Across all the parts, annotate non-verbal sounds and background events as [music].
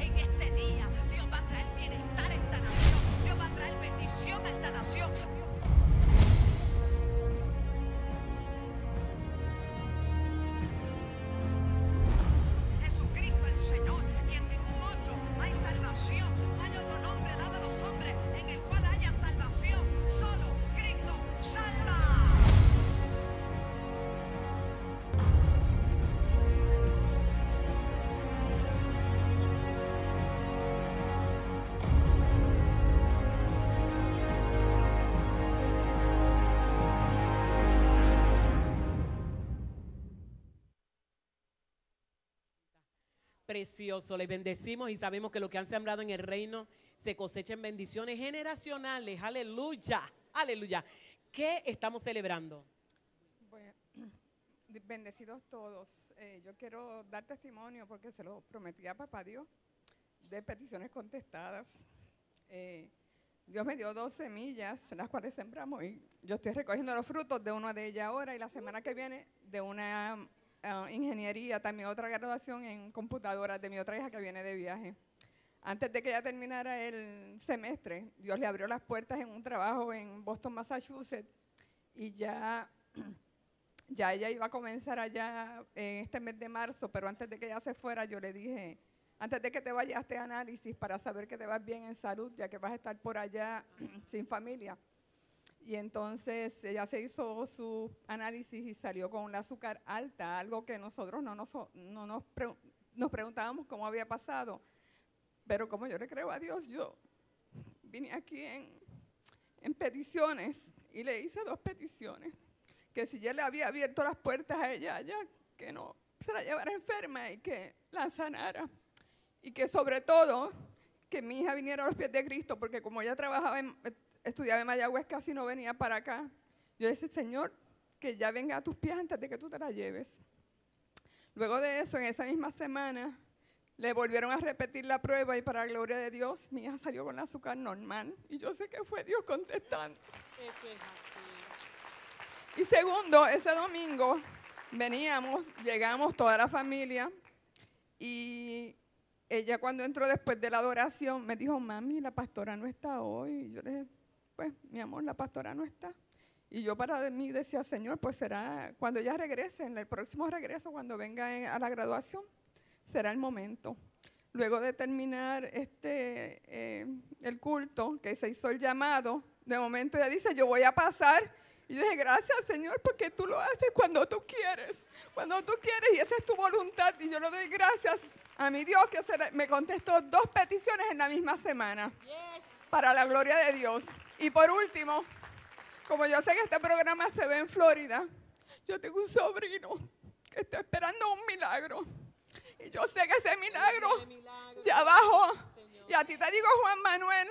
En este día, Dios va a traer bienestar a esta nación. Dios va a traer bendición a esta nación. Precioso, le bendecimos y sabemos que lo que han sembrado en el reino se cosecha en bendiciones generacionales. Aleluya, aleluya. ¿Qué estamos celebrando? [clears throat] Bendecidos todos. Eh, yo quiero dar testimonio porque se lo prometí a Papá Dios de peticiones contestadas. Eh, Dios me dio dos semillas, las cuales sembramos, y yo estoy recogiendo los frutos de una de ellas ahora y la semana que viene de una ah, ingeniería, también otra graduación en computadoras de mi otra hija que viene de viaje. Antes de que ella terminara el semestre, Dios le abrió las puertas en un trabajo en Boston, Massachusetts, y ya [clears throat] ya ella iba a comenzar allá en este mes de marzo, pero antes de que ella se fuera, yo le dije, antes de que te vayas a este análisis para saber que te vas bien en salud, ya que vas a estar por allá [clears throat] sin familia. Y entonces ella se hizo su análisis y salió con un azúcar alta, algo que nosotros no nos, no nos, pre- nos preguntábamos cómo había pasado. Pero como yo le creo a Dios, yo vine aquí en, en peticiones y le hice dos peticiones que si yo le había abierto las puertas a ella allá, que no se la llevara enferma y que la sanara. Y que sobre todo, que mi hija viniera a los pies de Cristo, porque como ella trabajaba, en, estudiaba en Mayagüez, casi no venía para acá. Yo decía, Señor, que ya venga a tus pies antes de que tú te la lleves. Luego de eso, en esa misma semana, le volvieron a repetir la prueba y para la gloria de Dios, mi hija salió con el azúcar normal. Y yo sé que fue Dios contestando. Eso es así. Y segundo, ese domingo veníamos, llegamos toda la familia y ella cuando entró después de la adoración me dijo, mami, la pastora no está hoy. Y yo le dije, pues mi amor, la pastora no está. Y yo para mí decía, Señor, pues será cuando ella regrese, en el próximo regreso, cuando venga en- a la graduación, será el momento. Luego de terminar este, eh, el culto, que se hizo el llamado, de momento ella dice, yo voy a pasar. Y yo dije, gracias Señor, porque tú lo haces cuando tú quieres, cuando tú quieres y esa es tu voluntad. Y yo le doy gracias a mi Dios que se me contestó dos peticiones en la misma semana, para la gloria de Dios. Y por último, como yo sé que este programa se ve en Florida, yo tengo un sobrino que está esperando un milagro. Y yo sé que ese milagro ya bajó. Y a ti te digo, Juan Manuel,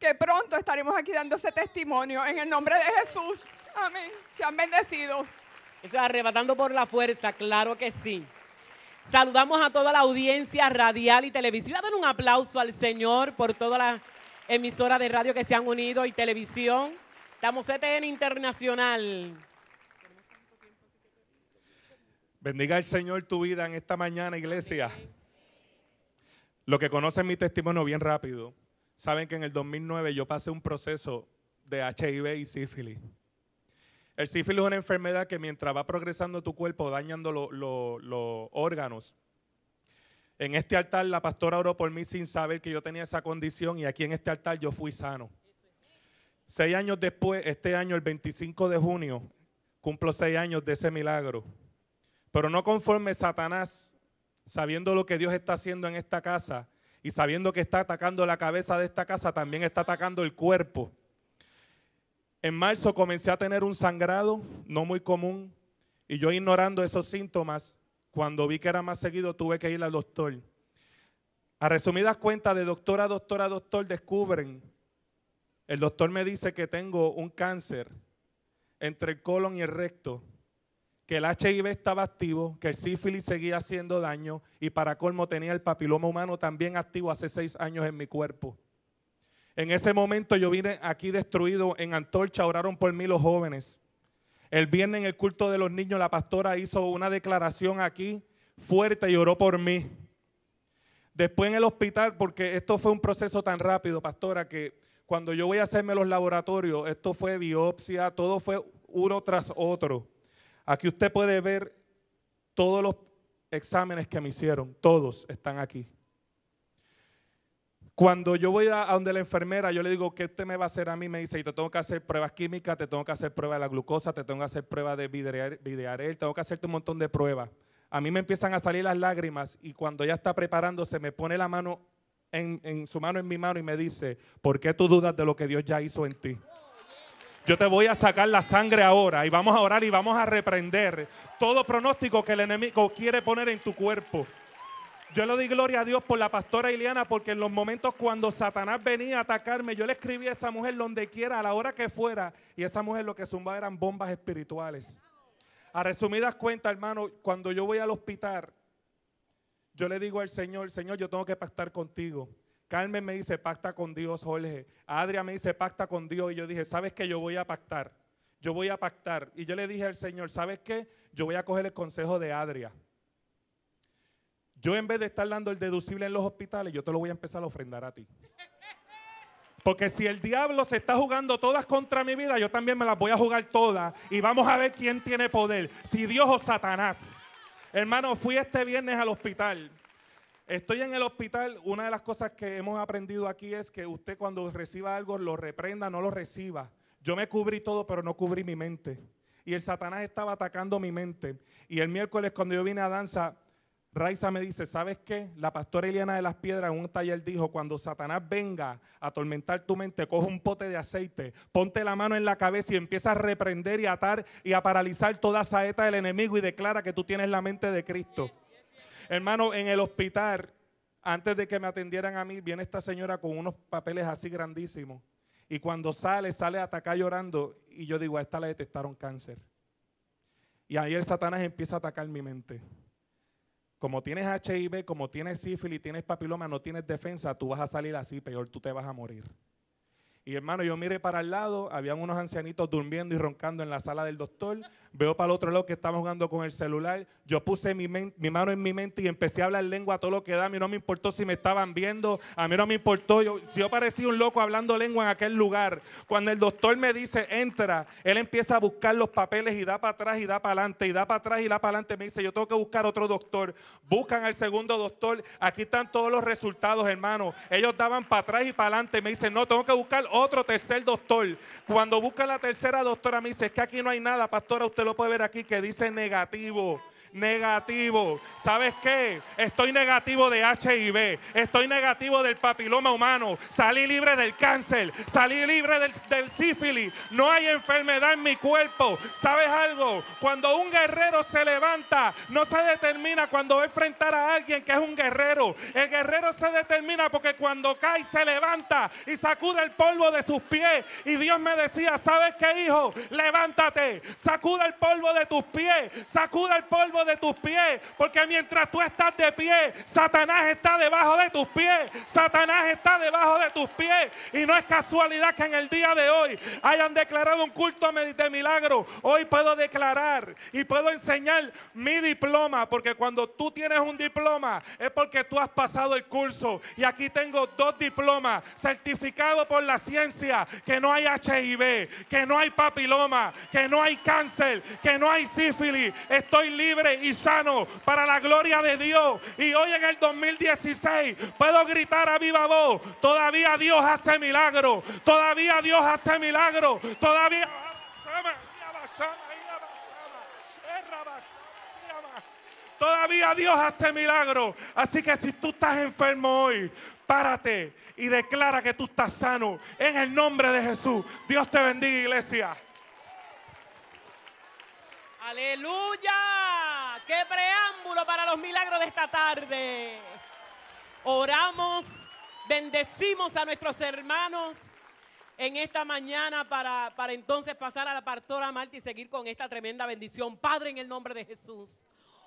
que pronto estaremos aquí dando ese testimonio en el nombre de Jesús. Amén. Sean bendecidos. Eso es arrebatando por la fuerza, claro que sí. Saludamos a toda la audiencia radial y televisiva. Den un aplauso al Señor por todas las emisoras de radio que se han unido y televisión. Estamos CTN Internacional. Bendiga el Señor tu vida en esta mañana, iglesia. Lo que conocen mi testimonio bien rápido, saben que en el 2009 yo pasé un proceso de HIV y sífilis. El sífilis es una enfermedad que mientras va progresando tu cuerpo, dañando lo- lo- los órganos. En este altar la pastora oró por mí sin saber que yo tenía esa condición y aquí en este altar yo fui sano. Seis años después, este año, el 25 de junio, cumplo seis años de ese milagro. Pero no conforme Satanás, sabiendo lo que Dios está haciendo en esta casa y sabiendo que está atacando la cabeza de esta casa, también está atacando el cuerpo. En marzo comencé a tener un sangrado no muy común y yo ignorando esos síntomas, cuando vi que era más seguido tuve que ir al doctor. A resumidas cuentas, de doctor a doctor a doctor descubren, el doctor me dice que tengo un cáncer entre el colon y el recto que el HIV estaba activo, que el sífilis seguía haciendo daño y para colmo tenía el papiloma humano también activo hace seis años en mi cuerpo. En ese momento yo vine aquí destruido en Antorcha, oraron por mí los jóvenes. El viernes en el culto de los niños la pastora hizo una declaración aquí fuerte y oró por mí. Después en el hospital, porque esto fue un proceso tan rápido, pastora, que cuando yo voy a hacerme los laboratorios, esto fue biopsia, todo fue uno tras otro. Aquí usted puede ver todos los exámenes que me hicieron, todos están aquí. Cuando yo voy a, donde la enfermera, yo le digo, ¿qué usted me va a hacer a mí? Me dice, y te tengo que hacer pruebas químicas, te tengo que hacer pruebas de la glucosa, te tengo que hacer pruebas de videarel, tengo que hacerte un montón de pruebas. A mí me empiezan a salir las lágrimas y cuando ella está preparándose, me pone la mano en, en su mano en mi mano y me dice, ¿por qué tú dudas de lo que Dios ya hizo en ti? Yo te voy a sacar la sangre ahora y vamos a orar y vamos a reprender todo pronóstico que el enemigo quiere poner en tu cuerpo. Yo le doy gloria a Dios por la pastora Iliana porque en los momentos cuando Satanás venía a atacarme, yo le escribí a esa mujer donde quiera, a la hora que fuera, y esa mujer lo que zumbaba eran bombas espirituales. A resumidas cuentas, hermano, cuando yo voy al hospital, yo le digo al Señor, Señor, yo tengo que pactar contigo. Carmen me dice, pacta con Dios, Jorge. Adria me dice, pacta con Dios. Y yo dije, ¿sabes qué? Yo voy a pactar. Yo voy a pactar. Y yo le dije al Señor, ¿sabes qué? Yo voy a coger el consejo de Adria. Yo en vez de estar dando el deducible en los hospitales, yo te lo voy a empezar a ofrendar a ti. Porque si el diablo se está jugando todas contra mi vida, yo también me las voy a jugar todas. Y vamos a ver quién tiene poder. Si Dios o Satanás. Hermano, fui este viernes al hospital. Estoy en el hospital, una de las cosas que hemos aprendido aquí es que usted cuando reciba algo lo reprenda, no lo reciba. Yo me cubrí todo, pero no cubrí mi mente. Y el Satanás estaba atacando mi mente. Y el miércoles cuando yo vine a danza, Raiza me dice, ¿sabes qué? La pastora Eliana de las Piedras en un taller dijo, cuando Satanás venga a atormentar tu mente, coge un pote de aceite, ponte la mano en la cabeza y empieza a reprender y atar y a paralizar toda saeta del enemigo y declara que tú tienes la mente de Cristo. Hermano, en el hospital, antes de que me atendieran a mí, viene esta señora con unos papeles así grandísimos. Y cuando sale, sale a atacar llorando. Y yo digo, a esta le detectaron cáncer. Y ahí el Satanás empieza a atacar mi mente. Como tienes HIV, como tienes sífilis, tienes papiloma, no tienes defensa, tú vas a salir así, peor, tú te vas a morir. Y hermano, yo miré para el lado, habían unos ancianitos durmiendo y roncando en la sala del doctor. Veo para el otro lado que estaban jugando con el celular. Yo puse mi, mano en mi mente y empecé a hablar lengua a todo lo que da. A mí no me importó si me estaban viendo, a mí no me importó. Yo, yo parecía un loco hablando lengua en aquel lugar. Cuando el doctor me dice, entra, él empieza a buscar los papeles y da para atrás y da para adelante, y da para atrás y da para adelante. Me dice, yo tengo que buscar otro doctor. Buscan al segundo doctor. Aquí están todos los resultados, hermano. Ellos daban para atrás y para adelante. Me dicen, no, tengo que buscar otro tercer doctor. Cuando busca la tercera doctora, me dice, es que aquí no hay nada, pastora, usted lo puede ver aquí que dice negativo negativo. ¿Sabes qué? Estoy negativo de HIV. Estoy negativo del papiloma humano. Salí libre del cáncer. Salí libre del, del sífilis. No hay enfermedad en mi cuerpo. ¿Sabes algo? Cuando un guerrero se levanta, no se determina cuando va a enfrentar a alguien que es un guerrero. El guerrero se determina porque cuando cae se levanta y sacude el polvo de sus pies. Y Dios me decía, ¿sabes qué, hijo? Levántate. Sacuda el polvo de tus pies. Sacuda el polvo de tus pies. Porque mientras tú estás de pie, Satanás está debajo de tus pies. Satanás está debajo de tus pies. Y no es casualidad que en el día de hoy hayan declarado un culto de milagro. Hoy puedo declarar y puedo enseñar mi diploma. Porque cuando tú tienes un diploma es porque tú has pasado el curso. Y aquí tengo dos diplomas certificados por la ciencia que no hay HIV, que no hay papiloma, que no hay cáncer, que no hay sífilis. Estoy libre y sano para la gloria de Dios. Y hoy en el 2016 puedo gritar a viva voz, todavía Dios hace milagro, todavía Dios hace milagro, todavía... Todavía Dios hace milagro. Así que si tú estás enfermo hoy, párate y declara que tú estás sano. En el nombre de Jesús. Dios te bendiga, iglesia. Aleluya. Qué preámbulo para los milagros de esta tarde. Oramos, bendecimos a nuestros hermanos en esta mañana para, para entonces pasar a la pastora Marta y seguir con esta tremenda bendición. Padre, en el nombre de Jesús.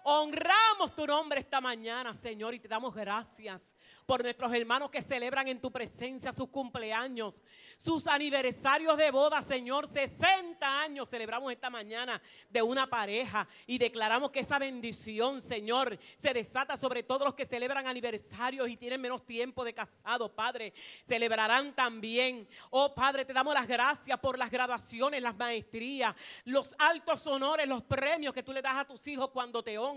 Honramos tu nombre esta mañana, Señor, y te damos gracias por nuestros hermanos que celebran en tu presencia sus cumpleaños, sus aniversarios de boda, Señor. 60 años celebramos esta mañana de una pareja y declaramos que esa bendición, Señor, se desata sobre todos los que celebran aniversarios y tienen menos tiempo de casado, Padre. Celebrarán también. Oh, Padre, te damos las gracias por las graduaciones, las maestrías, los altos honores, los premios que tú le das a tus hijos cuando te honran.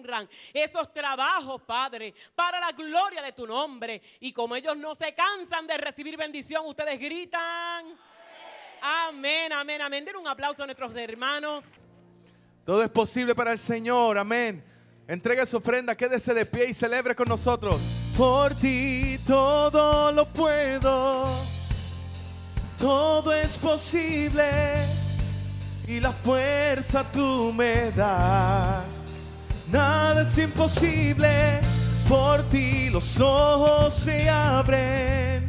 Esos trabajos, Padre, para la gloria de tu nombre. Y como ellos no se cansan de recibir bendición, ustedes gritan. Amén, amén, amén. Den un aplauso a nuestros hermanos. Todo es posible para el Señor, amén. Entregue su ofrenda, quédese de pie y celebre con nosotros. Por ti todo lo puedo, todo es posible y la fuerza tú me das. Nada es imposible, por ti los ojos se abren,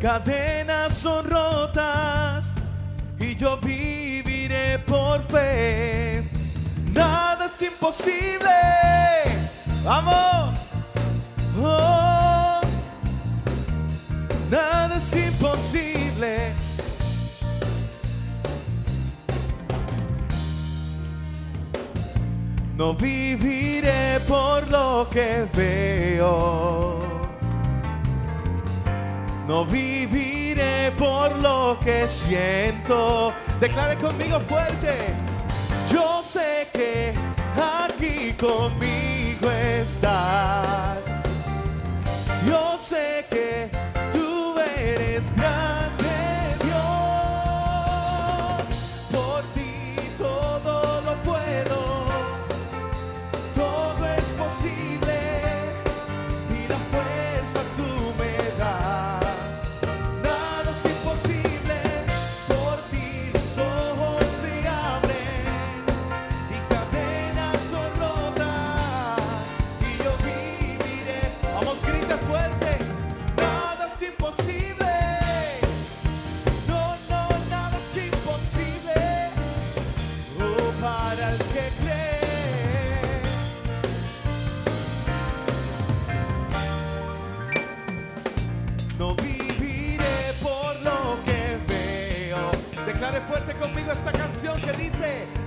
cadenas son rotas y yo viviré por fe. Nada es imposible, vamos. Oh, nada es imposible. No viviré por lo que veo. No viviré por lo que siento. Declare conmigo fuerte. Yo sé que aquí conmigo estás. Yo sé que conmigo esta canción que dice,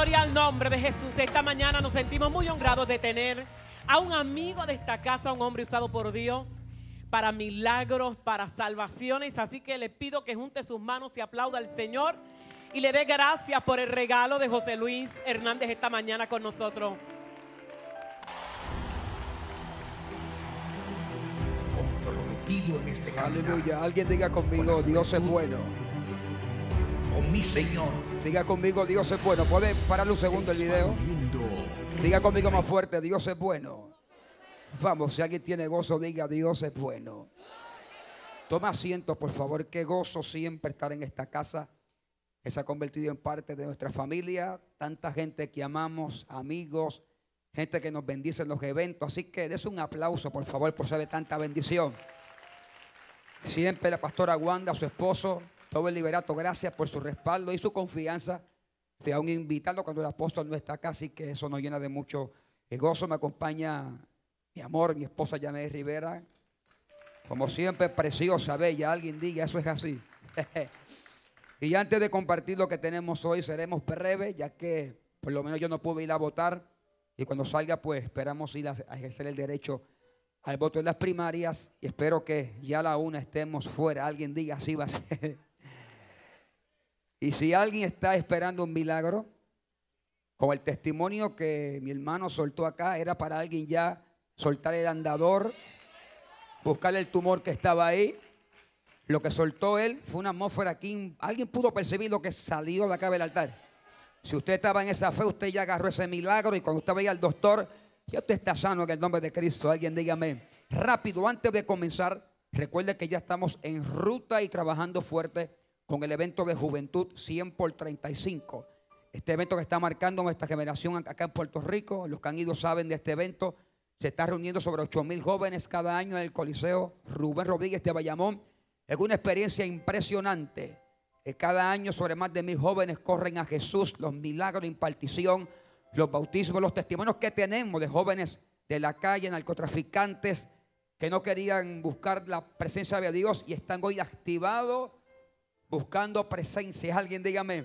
gloria al nombre de Jesús. Esta mañana nos sentimos muy honrados de tener a un amigo de esta casa, un hombre usado por Dios para milagros, para salvaciones. Así que le pido que junte sus manos y aplauda al Señor y le dé gracias por el regalo de José Luis Hernández esta mañana con nosotros. comprometido en este camino Aleluya. Alguien diga conmigo, Dios es bueno. con mi Señor. Diga conmigo, Dios es bueno. ¿Puede pararle un segundo el video? Diga conmigo más fuerte, Dios es bueno. Vamos, si alguien tiene gozo, diga, Dios es bueno. Toma asiento, por favor. Qué gozo siempre estar en esta casa que se ha convertido en parte de nuestra familia. Tanta gente que amamos, amigos, gente que nos bendice en los eventos. Así que des un aplauso, por favor, por saber tanta bendición. Siempre la pastora Wanda, su esposo, todo el liberato, gracias por su respaldo y su confianza de aún invitarlo cuando el apóstol no está acá, así que eso nos llena de mucho eh, gozo. Me acompaña mi amor, mi esposa Janet Rivera. Como siempre, preciosa, bella. Alguien diga, eso es así. [laughs] y antes de compartir lo que tenemos hoy, seremos breves, ya que por lo menos yo no pude ir a votar. Y cuando salga, pues esperamos ir a, a ejercer el derecho al voto en las primarias. Y espero que ya a la una estemos fuera. Alguien diga, así va a ser. [laughs] Y si alguien está esperando un milagro, con el testimonio que mi hermano soltó acá, era para alguien ya soltar el andador, buscar el tumor que estaba ahí. Lo que soltó él fue una atmósfera aquí. Alguien pudo percibir lo que salió de acá del altar. Si usted estaba en esa fe, usted ya agarró ese milagro y cuando usted veía al doctor, ya usted está sano en el nombre de Cristo. Alguien dígame. Rápido, antes de comenzar, recuerde que ya estamos en ruta y trabajando fuerte con el evento de juventud 100 por 35. Este evento que está marcando nuestra generación acá en Puerto Rico, los que han ido saben de este evento, se está reuniendo sobre 8 mil jóvenes cada año en el Coliseo Rubén Rodríguez de Bayamón. Es una experiencia impresionante. Cada año sobre más de mil jóvenes corren a Jesús, los milagros de impartición, los bautismos, los testimonios que tenemos de jóvenes de la calle, narcotraficantes, que no querían buscar la presencia de Dios y están hoy activados buscando presencia. Alguien dígame.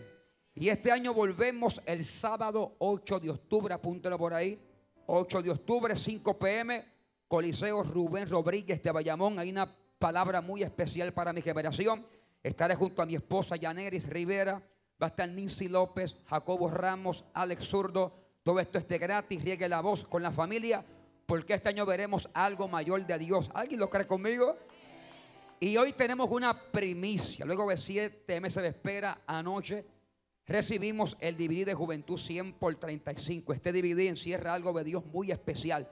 Y este año volvemos el sábado 8 de octubre, apúntelo por ahí. 8 de octubre, 5 pm, Coliseo Rubén Rodríguez de Bayamón. Hay una palabra muy especial para mi generación. Estaré junto a mi esposa Yaneris Rivera. Va a estar Nancy López, Jacobo Ramos, Alex Zurdo. Todo esto es de gratis. Riegue la voz con la familia. Porque este año veremos algo mayor de Dios. ¿Alguien lo cree conmigo? Y hoy tenemos una primicia. Luego de siete meses de espera, anoche recibimos el DVD de Juventud 100 por 35. Este DVD encierra algo de Dios muy especial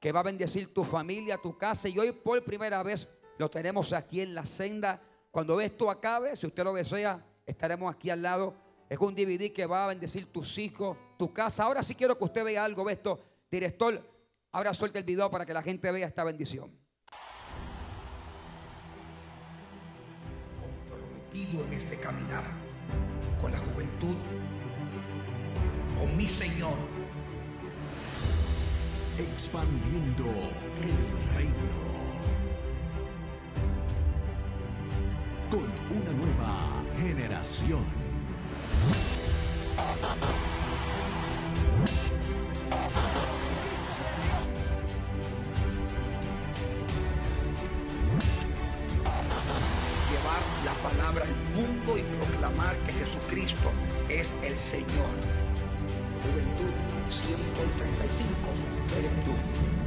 que va a bendecir tu familia, tu casa. Y hoy por primera vez lo tenemos aquí en la senda. Cuando esto acabe, si usted lo desea, estaremos aquí al lado. Es un DVD que va a bendecir tus hijos, tu casa. Ahora sí quiero que usted vea algo de esto. Director, ahora suelta el video para que la gente vea esta bendición. En este caminar con la juventud, con mi Señor. expandiendo el reino. Con una nueva generación. Palabra al mundo y proclamar que Jesucristo es el Señor. Juventud 135, eres.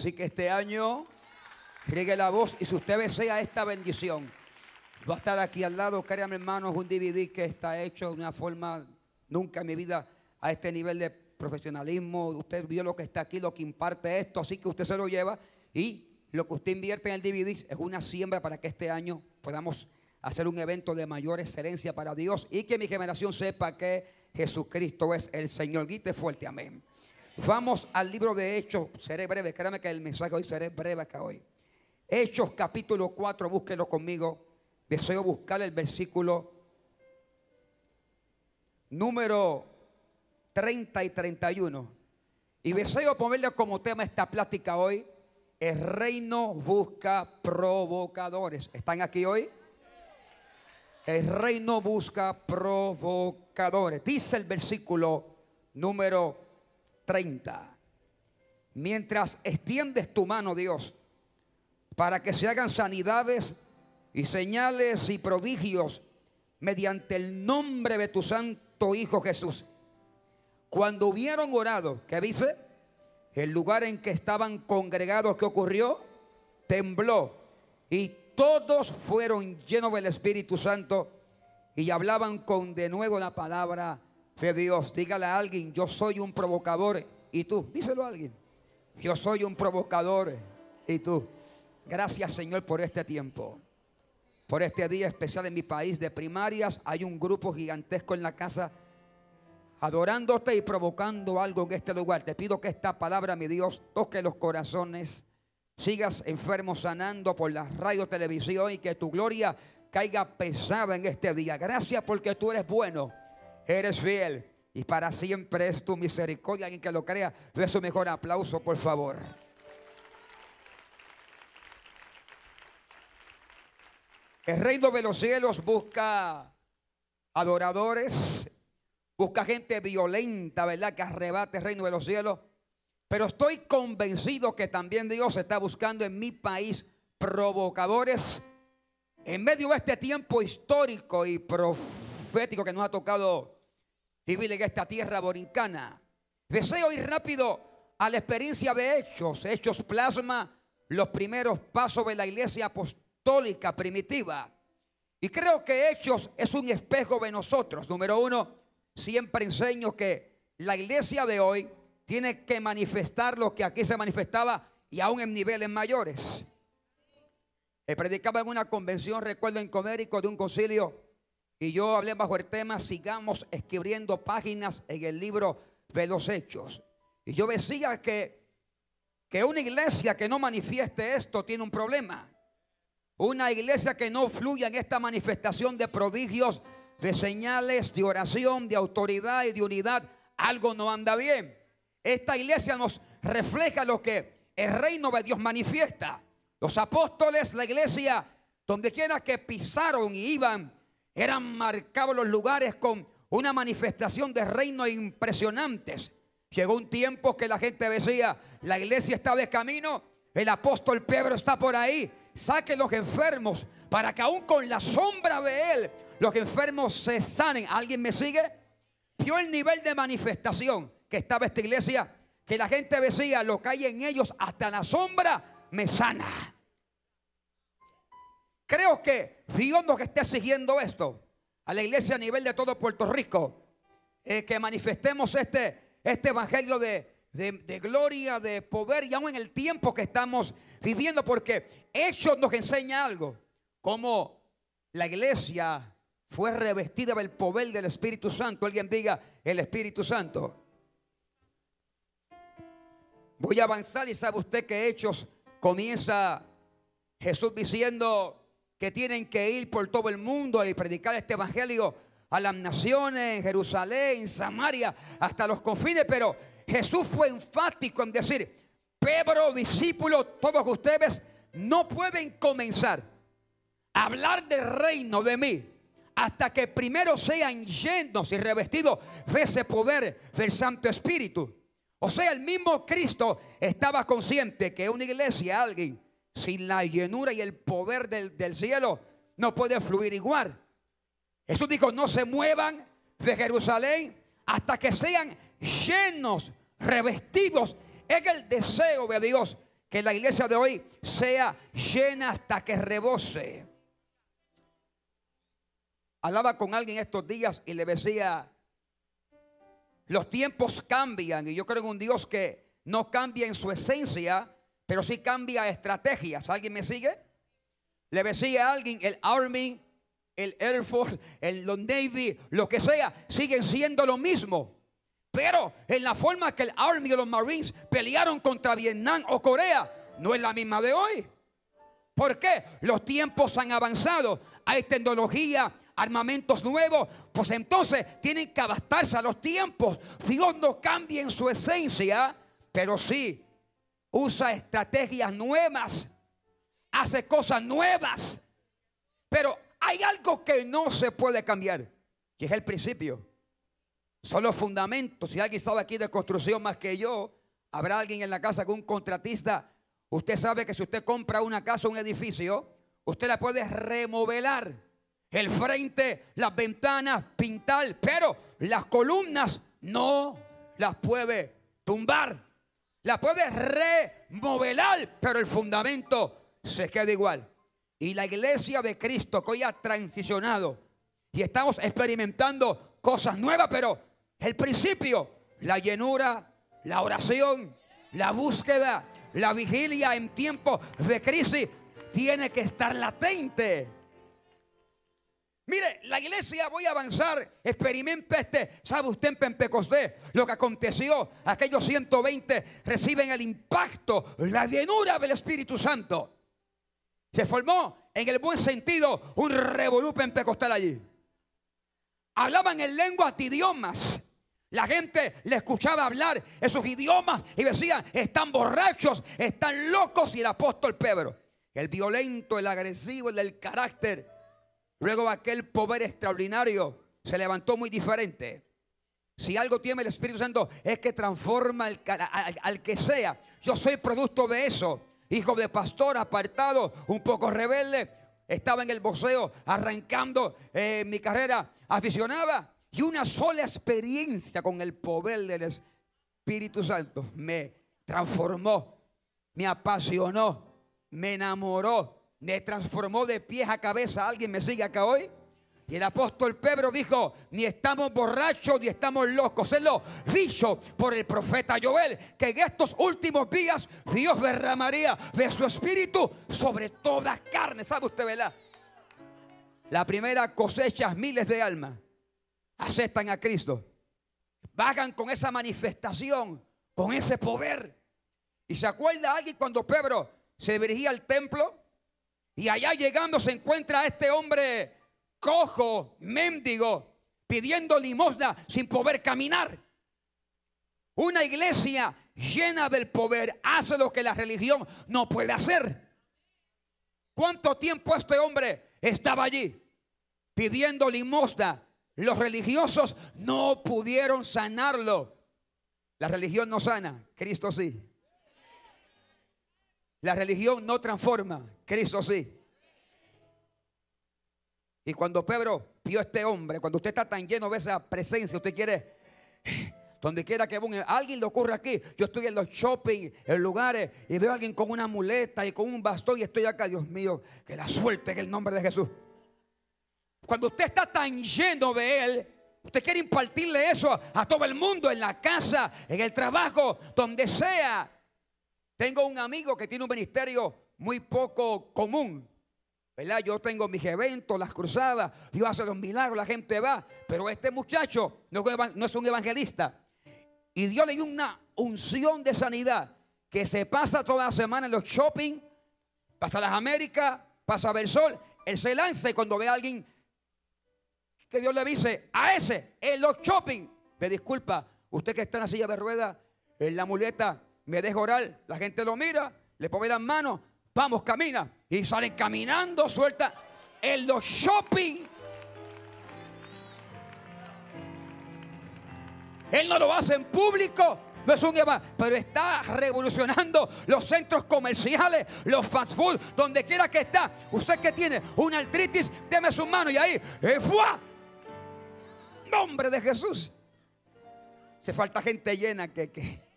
Así que este año riegue la voz y si usted desea esta bendición, va a estar aquí al lado, créame hermanos, un DVD que está hecho de una forma nunca en mi vida a este nivel de profesionalismo. Usted vio lo que está aquí, lo que imparte esto, así que usted se lo lleva y lo que usted invierte en el DVD es una siembra para que este año podamos hacer un evento de mayor excelencia para Dios y que mi generación sepa que Jesucristo es el Señor. Grite fuerte, amén. Vamos al libro de Hechos. Seré breve, créame que el mensaje hoy seré breve acá hoy. Hechos capítulo 4, búsquelo conmigo. Deseo buscar el versículo número 30 y 31. Y deseo ponerle como tema esta plática hoy. El reino busca provocadores. ¿Están aquí hoy? El reino busca provocadores. Dice el versículo número 30. Mientras extiendes tu mano, Dios, para que se hagan sanidades y señales y prodigios mediante el nombre de tu santo Hijo Jesús. Cuando hubieron orado, ¿qué dice? El lugar en que estaban congregados, ¿qué ocurrió? Tembló. Y todos fueron llenos del Espíritu Santo y hablaban con de nuevo la palabra de Dios. Dígale a alguien, yo soy un provocador. Y tú, díselo a alguien. Yo soy un provocador. Y tú. Gracias Señor por este tiempo. Por este día especial en mi país de primarias. Hay un grupo gigantesco en la casa adorándote y provocando algo en este lugar. Te pido que esta palabra, mi Dios, toque los corazones. Sigas enfermo sanando por la radio, televisión y que tu gloria caiga pesada en este día. Gracias porque tú eres bueno, eres fiel y para siempre es tu misericordia. Alguien que lo crea, dé su mejor aplauso, por favor. El reino de los cielos busca adoradores, busca gente violenta, ¿verdad? Que arrebate el reino de los cielos. Pero estoy convencido que también Dios está buscando en mi país provocadores en medio de este tiempo histórico y profético que nos ha tocado vivir en esta tierra borincana. Deseo ir rápido a la experiencia de Hechos. Hechos plasma los primeros pasos de la iglesia apostólica primitiva. Y creo que Hechos es un espejo de nosotros. Número uno, siempre enseño que la iglesia de hoy tiene que manifestar lo que aquí se manifestaba y aún en niveles mayores. Eh, predicaba en una convención, recuerdo en Comérico, de un concilio, y yo hablé bajo el tema, sigamos escribiendo páginas en el libro de los hechos. Y yo decía que, que una iglesia que no manifieste esto tiene un problema. Una iglesia que no fluya en esta manifestación de prodigios, de señales, de oración, de autoridad y de unidad, algo no anda bien. Esta iglesia nos refleja lo que el reino de Dios manifiesta. Los apóstoles, la iglesia, donde quiera que pisaron y iban, eran marcados los lugares con una manifestación de reino impresionantes. Llegó un tiempo que la gente decía, la iglesia está de camino, el apóstol Pedro está por ahí, saque los enfermos para que aún con la sombra de él los enfermos se sanen. ¿Alguien me sigue? Vio el nivel de manifestación que estaba esta iglesia, que la gente decía, lo que hay en ellos hasta la sombra me sana. Creo que Dios nos está exigiendo esto a la iglesia a nivel de todo Puerto Rico, que manifestemos este, este evangelio de, de, de gloria, de poder y aún en el tiempo que estamos viviendo, porque Hechos nos enseña algo, como la iglesia fue revestida del poder del Espíritu Santo. Alguien diga el Espíritu Santo. Voy a avanzar y sabe usted que Hechos comienza Jesús diciendo que tienen que ir por todo el mundo y predicar este evangelio a las naciones, en Jerusalén, en Samaria, hasta los confines. Pero Jesús fue enfático en decir, Pedro, discípulo, todos ustedes no pueden comenzar a hablar del reino de mí hasta que primero sean llenos y revestidos de ese poder del Santo Espíritu. O sea, el mismo Cristo estaba consciente que una iglesia, alguien sin la llenura y el poder del, cielo, no puede fluir igual. Jesús dijo, no se muevan de Jerusalén hasta que sean llenos, revestidos. Es el deseo de Dios que la iglesia de hoy sea llena hasta que rebose. Hablaba con alguien estos días y le decía, los tiempos cambian y yo creo en un Dios que no cambia en su esencia, pero sí cambia estrategias. ¿Alguien me sigue? Le decía a alguien, el Army, el Air Force, el Navy, lo que sea, siguen siendo lo mismo. Pero en la forma que el Army o los Marines pelearon contra Vietnam o Corea, no es la misma de hoy. ¿Por qué? Los tiempos han avanzado. Hay tecnología, armamentos nuevos. Pues entonces tienen que adaptarse a los tiempos. Dios no cambia en su esencia, pero sí usa estrategias nuevas. Hace cosas nuevas. Pero hay algo que no se puede cambiar, que es el principio. Son los fundamentos. Si alguien sabe aquí de construcción más que yo, habrá alguien en la casa con un contratista. Usted sabe que si usted compra una casa un edificio, usted la puede remodelar. El frente, las ventanas, pintar, pero las columnas no las puede tumbar. La puede remodelar, pero el fundamento se queda igual. Y la iglesia de Cristo que hoy ha transicionado y estamos experimentando cosas nuevas, pero el principio, la llenura, la oración, la búsqueda, la vigilia en tiempos de crisis tiene que estar latente. Mire, la iglesia, voy a avanzar, experimenta este, ¿sabe usted en Pentecostés lo que aconteció? Aquellos 120 reciben el impacto, la llenura del Espíritu Santo. Se formó en el buen sentido un revolú pentecostal allí. Hablaban en lenguas de idiomas. La gente le escuchaba hablar esos idiomas y decían, están borrachos, están locos. Y el apóstol Pedro, el violento, el agresivo, el del carácter, luego aquel poder extraordinario, se levantó muy diferente. Si algo tiene el Espíritu Santo es que transforma al, que sea. Yo soy producto de eso. Hijo de pastor, apartado, un poco rebelde. Estaba en el boxeo arrancando eh, mi carrera aficionada. Y una sola experiencia con el poder del Espíritu Santo me transformó, me apasionó, me enamoró, me transformó de pies a cabeza. ¿Alguien me sigue acá hoy? Y el apóstol Pedro dijo, ni estamos borrachos ni estamos locos. Es lo dicho por el profeta Joel, que en estos últimos días Dios derramaría de su espíritu sobre toda carne. ¿Sabe usted, verdad? La primera cosecha, miles de almas aceptan a Cristo. Vagan con esa manifestación, con ese poder. Y se acuerda alguien cuando Pedro se dirigía al templo y allá llegando se encuentra a este hombre cojo, mendigo, pidiendo limosna sin poder caminar. Una iglesia llena del poder hace lo que la religión no puede hacer. ¿Cuánto tiempo este hombre estaba allí pidiendo limosna? Los religiosos no pudieron sanarlo. La religión no sana, Cristo sí. La religión no transforma, Cristo sí. Y cuando Pedro vio a este hombre, cuando usted está tan lleno de esa presencia, usted quiere, donde quiera que alguien le ocurra aquí. Yo estoy en los shopping, en lugares, y veo a alguien con una muleta y con un bastón y estoy acá, Dios mío, que la suelte en el nombre de Jesús. Cuando usted está tan lleno de Él, usted quiere impartirle eso a todo el mundo, en la casa, en el trabajo, donde sea. Tengo un amigo que tiene un ministerio muy poco común. ¿verdad? Yo tengo mis eventos, las cruzadas, Dios hace los milagros, la gente va. Pero este muchacho no, es un evangelista. Y Dios le dio una unción de sanidad que se pasa toda la semana en los shopping, pasa las Américas, pasa a ver sol. Él se lanza y cuando ve a alguien que Dios le dice a ese en los shopping, me disculpa, usted que está en la silla de ruedas, en la muleta, me deja orar, la gente lo mira, le pone las manos, vamos, camina, y salen caminando, suelta en los shopping. Él no lo hace en público. No es un pero está revolucionando los centros comerciales, los fast food, donde quiera que está. Usted que tiene una artritis, deme su mano y ahí, eh, ¡fua! Nombre de Jesús. Se falta gente llena que, que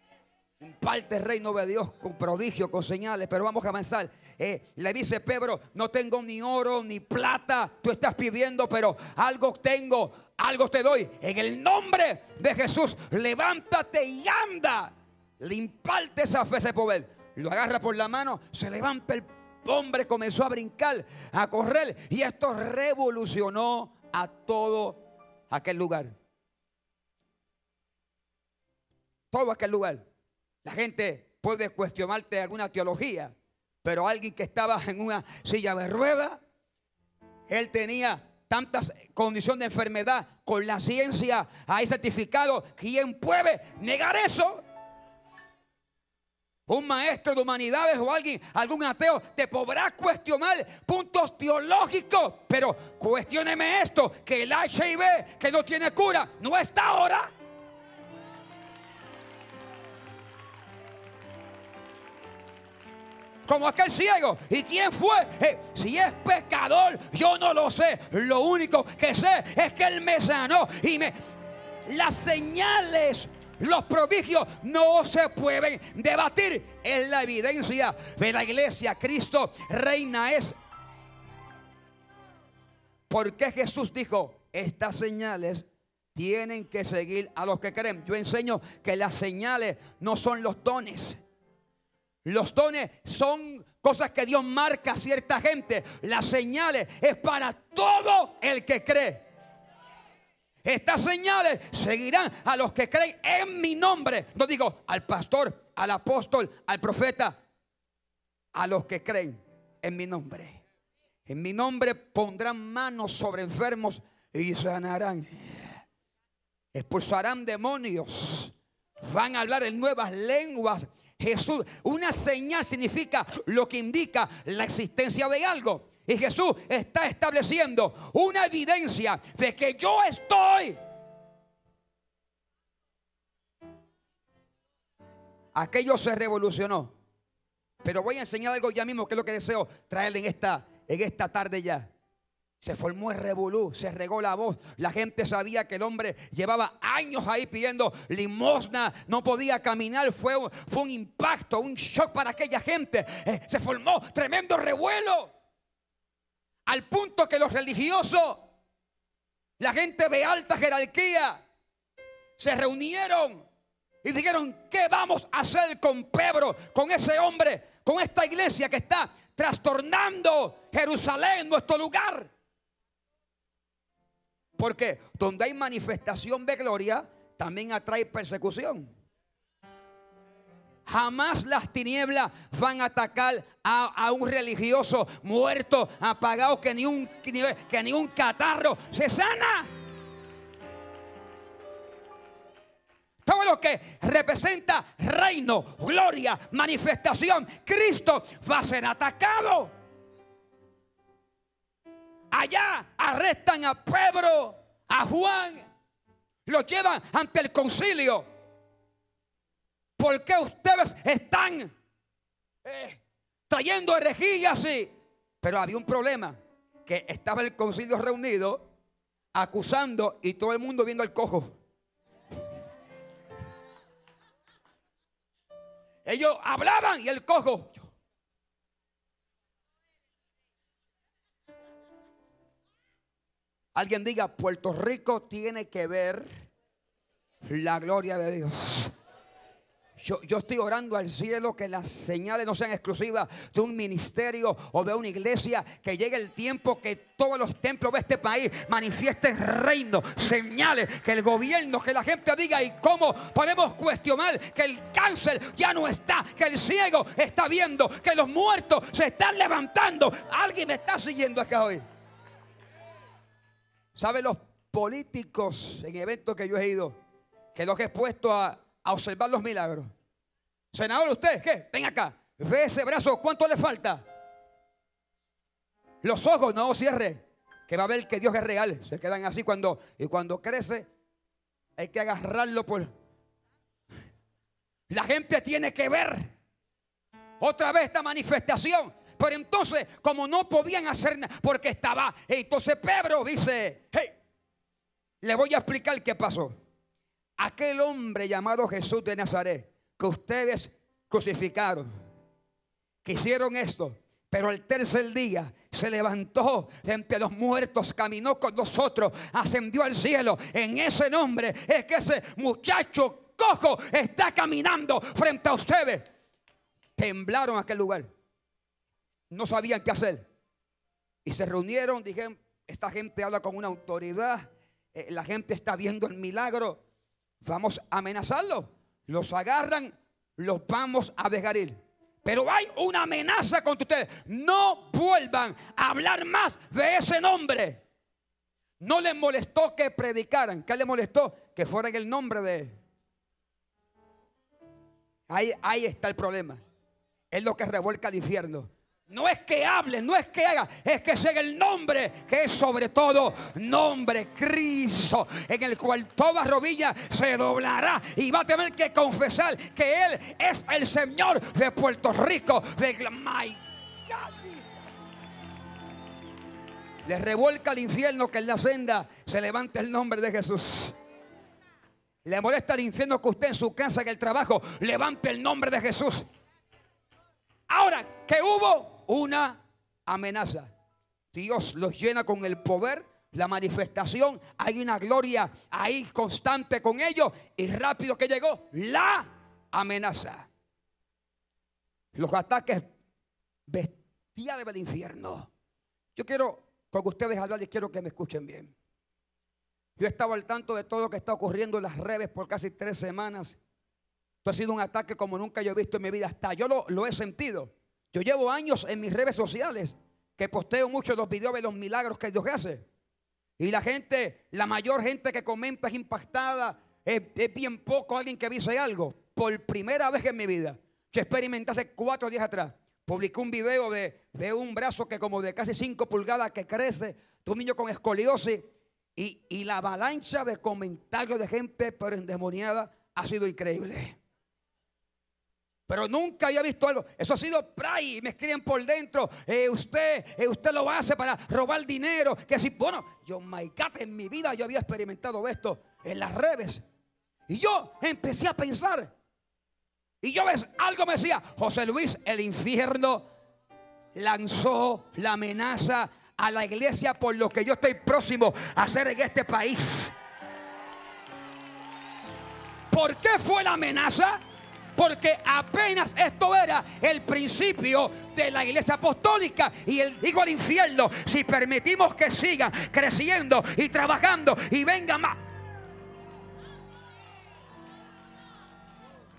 imparte el reino de Dios con prodigios, con señales, pero vamos a avanzar. Eh, le dice Pedro, no tengo ni oro ni plata, tú estás pidiendo, pero algo tengo, algo te doy. En el nombre de Jesús, levántate y anda. Le imparte esa fe, ese poder. Lo agarra por la mano, se levanta el hombre, comenzó a brincar, a correr, y esto revolucionó a todo aquel lugar. todo aquel lugar. La gente puede cuestionarte alguna teología, pero alguien que estaba en una silla de ruedas, él tenía tantas condiciones de enfermedad con la ciencia, hay certificado. ¿Quién puede negar eso? Un maestro de humanidades o alguien, algún ateo, te podrá cuestionar puntos teológicos, pero cuestióneme esto, que el HIV que no tiene cura, no está ahora. Como aquel ciego. ¿Y quién fue? Eh, si es pecador, yo no lo sé. Lo único que sé es que Él me sanó y me... Las señales, los prodigios no se pueden debatir. Es la evidencia de la iglesia. Cristo reina es. Porque Jesús dijo, estas señales tienen que seguir a los que creen. Yo enseño que las señales no son los dones. Los dones son cosas que Dios marca a cierta gente. Las señales es para todo el que cree. Estas señales seguirán a los que creen en mi nombre. No digo al pastor, al apóstol, al profeta, a los que creen en mi nombre. En mi nombre pondrán manos sobre enfermos y sanarán. Expulsarán demonios. Van a hablar en nuevas lenguas. Jesús, una señal significa lo que indica la existencia de algo. Y Jesús está estableciendo una evidencia de que yo estoy. Aquello se revolucionó. Pero voy a enseñar algo ya mismo que es lo que deseo traerle en esta, en esta tarde ya. Se formó el revolú, se regó la voz. La gente sabía que el hombre llevaba años ahí pidiendo limosna, no podía caminar. Fue, un- fue un impacto, un shock para aquella gente. Eh, se formó tremendo revuelo. Al punto que los religiosos, la gente de alta jerarquía, se reunieron y dijeron, ¿qué vamos a hacer con Pedro, con ese hombre, con esta iglesia que está trastornando Jerusalén, nuestro lugar? Porque donde hay manifestación de gloria, también atrae persecución. Jamás las tinieblas van a atacar a, a un religioso muerto, apagado, que ni, un, que ni un catarro se sana. Todo lo que representa reino, gloria, manifestación, Cristo va a ser atacado. Allá arrestan a Pedro, a Juan, los llevan ante el concilio. ¿Por qué ustedes están eh, trayendo herejías? Y... Pero había un problema, que estaba el concilio reunido acusando y todo el mundo viendo al cojo. Ellos hablaban y el cojo. Alguien diga, Puerto Rico tiene que ver la gloria de Dios. Yo, yo estoy orando al cielo que las señales no sean exclusivas de un ministerio o de una iglesia, que llegue el tiempo que todos los templos de este país manifiesten reino, señales, que el gobierno, que la gente diga y cómo podemos cuestionar que el cáncer ya no está, que el ciego está viendo, que los muertos se están levantando. Alguien me está siguiendo acá hoy. ¿Sabe los políticos en eventos que yo he ido? Que los he puesto a, a observar los milagros. Senador, usted, ¿qué? Ven acá. Ve ese brazo, ¿cuánto le falta? Los ojos, no cierre. Que va a ver que Dios es real. Se quedan así cuando, y cuando crece, hay que agarrarlo por. La gente tiene que ver otra vez esta manifestación. Pero entonces, como no podían hacer nada, porque estaba, entonces Pedro dice, hey, le voy a explicar qué pasó. Aquel hombre llamado Jesús de Nazaret, que ustedes crucificaron, que hicieron esto, pero el tercer día se levantó de entre los muertos, caminó con nosotros, ascendió al cielo. En ese nombre es que ese muchacho cojo está caminando frente a ustedes. Temblaron aquel lugar. No sabían qué hacer. Y se reunieron, dijeron, esta gente habla con una autoridad, eh, la gente está viendo el milagro, vamos a amenazarlo. los agarran, los vamos a dejar ir. Pero hay una amenaza contra ustedes. No vuelvan a hablar más de ese nombre. No les molestó que predicaran. ¿Qué les molestó? Que fuera en el nombre de... Ahí, ahí está el problema. Es lo que revuelca el infierno. No es que hable, no es que haga, es que sea el nombre que es sobre todo nombre, Cristo, en el cual toda rodilla se doblará y va a tener que confesar que Él es el Señor de Puerto Rico. De, my. Le revuelca al infierno que en la senda se levante el nombre de Jesús. Le molesta al infierno que usted en su casa, en el trabajo, levante el nombre de Jesús. Ahora, que hubo una amenaza. Dios los llena con el poder, la manifestación. Hay una gloria ahí constante con ellos. Y rápido que llegó la amenaza. Los ataques bestiales del infierno. Yo quiero con ustedes hablar y quiero que me escuchen bien. Yo estaba al tanto de todo lo que está ocurriendo en las redes por casi tres semanas. Esto ha sido un ataque como nunca yo he visto en mi vida. Hasta yo lo, lo he sentido. Yo llevo años en mis redes sociales que posteo muchos los videos de los milagros que Dios hace. Y la gente, la mayor gente que comenta es impactada. Es, bien poco alguien que dice algo. Por primera vez en mi vida. Yo experimenté hace cuatro días atrás. Publiqué un video de, de un brazo que como de casi cinco pulgadas que crece. De un niño con escoliosis. Y, y la avalancha de comentarios de gente pero endemoniada ha sido increíble. Pero nunca había visto algo. Eso ha sido pray. Me escriben por dentro. eh, usted, eh, usted lo hace para robar dinero. Que si, bueno, yo, my God, en mi vida yo había experimentado esto en las redes. Y yo empecé a pensar. Y yo ves, algo me decía, José Luis, el infierno lanzó la amenaza a la iglesia por lo que yo estoy próximo a hacer en este país. ¿Por qué fue la amenaza? Porque apenas esto era el principio de la iglesia apostólica y el digo al infierno, si permitimos que sigan creciendo y trabajando y venga más.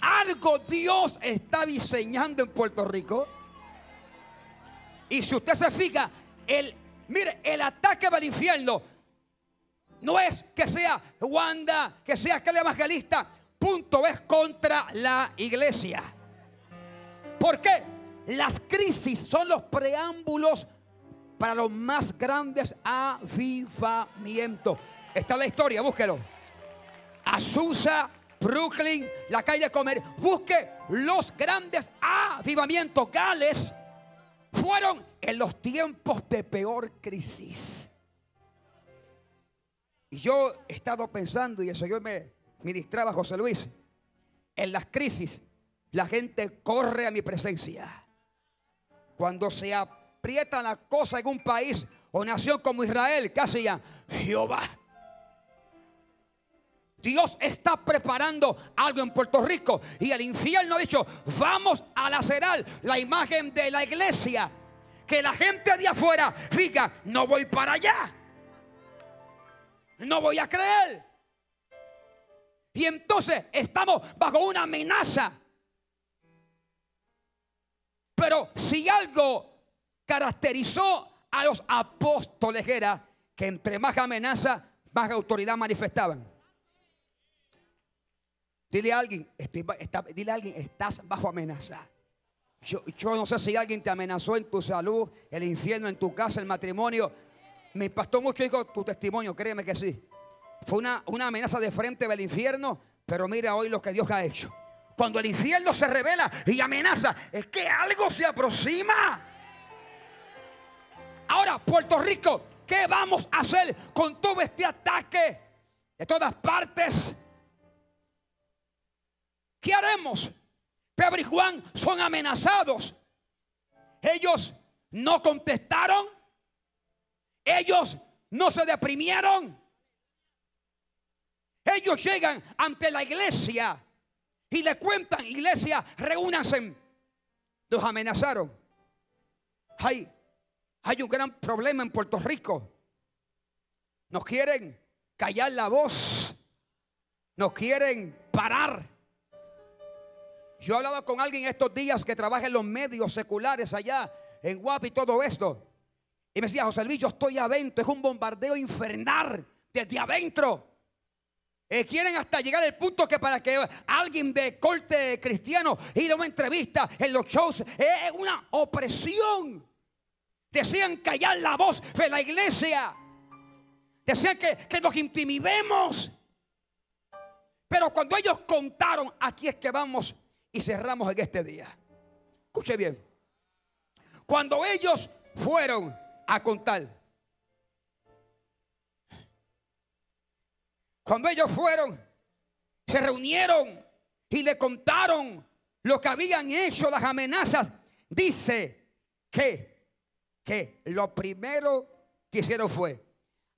Algo Dios está diseñando en Puerto Rico. Y si usted se fija, el mire, el ataque del infierno no es que sea Wanda, que sea aquel evangelista, punto es contra la iglesia. ¿Por qué? Las crisis son los preámbulos para los más grandes avivamientos. Está la historia, búsquelo. Azusa, Brooklyn, la calle de comer. Busque los grandes avivamientos. Gales fueron en los tiempos de peor crisis. Y yo he estado pensando, y el Señor me ministraba, José Luis, en las crisis la gente corre a mi presencia. Cuando se aprieta la cosa en un país o nación como Israel, ¿qué hacían? Jehová. Dios está preparando algo en Puerto Rico y el infierno ha dicho, vamos a lacerar la imagen de la iglesia. Que la gente de afuera diga, no voy para allá. No voy a creer. Y entonces estamos bajo una amenaza. Pero si algo caracterizó a los apóstoles era que entre más amenaza, más autoridad manifestaban. Dile a alguien, dile a alguien, estás bajo amenaza. Yo, yo no sé si alguien te amenazó en tu salud, el infierno, en tu casa, el matrimonio. Me impactó mucho, dijo, tu testimonio, créeme que sí. Fue una, una amenaza de frente del infierno, pero mira hoy lo que Dios ha hecho. Cuando el infierno se revela y amenaza, es que algo se aproxima. Ahora, Puerto Rico, ¿qué vamos a hacer con todo este ataque de todas partes? ¿Qué haremos? Pedro y Juan son amenazados. Ellos no contestaron. Ellos no se deprimieron. Ellos llegan ante la iglesia y le cuentan, iglesia, reúnanse. Los amenazaron. Hay, hay un gran problema en Puerto Rico. Nos quieren callar la voz. Nos quieren parar. Yo hablaba con alguien estos días que trabaja en los medios seculares allá, en Guap y todo esto. Y me decía, José Luis, yo estoy adentro, es un bombardeo infernal desde adentro. Eh, quieren hasta llegar al punto que para que alguien de corte cristiano ir a una entrevista en los shows es una opresión. Desean callar la voz de la iglesia. Desean que, que nos intimidemos. Pero cuando ellos contaron, aquí es que vamos y cerramos en este día. Escuche bien. Cuando ellos fueron a contar, cuando ellos fueron, se reunieron y le contaron lo que habían hecho, las amenazas, dice que, que lo primero que hicieron fue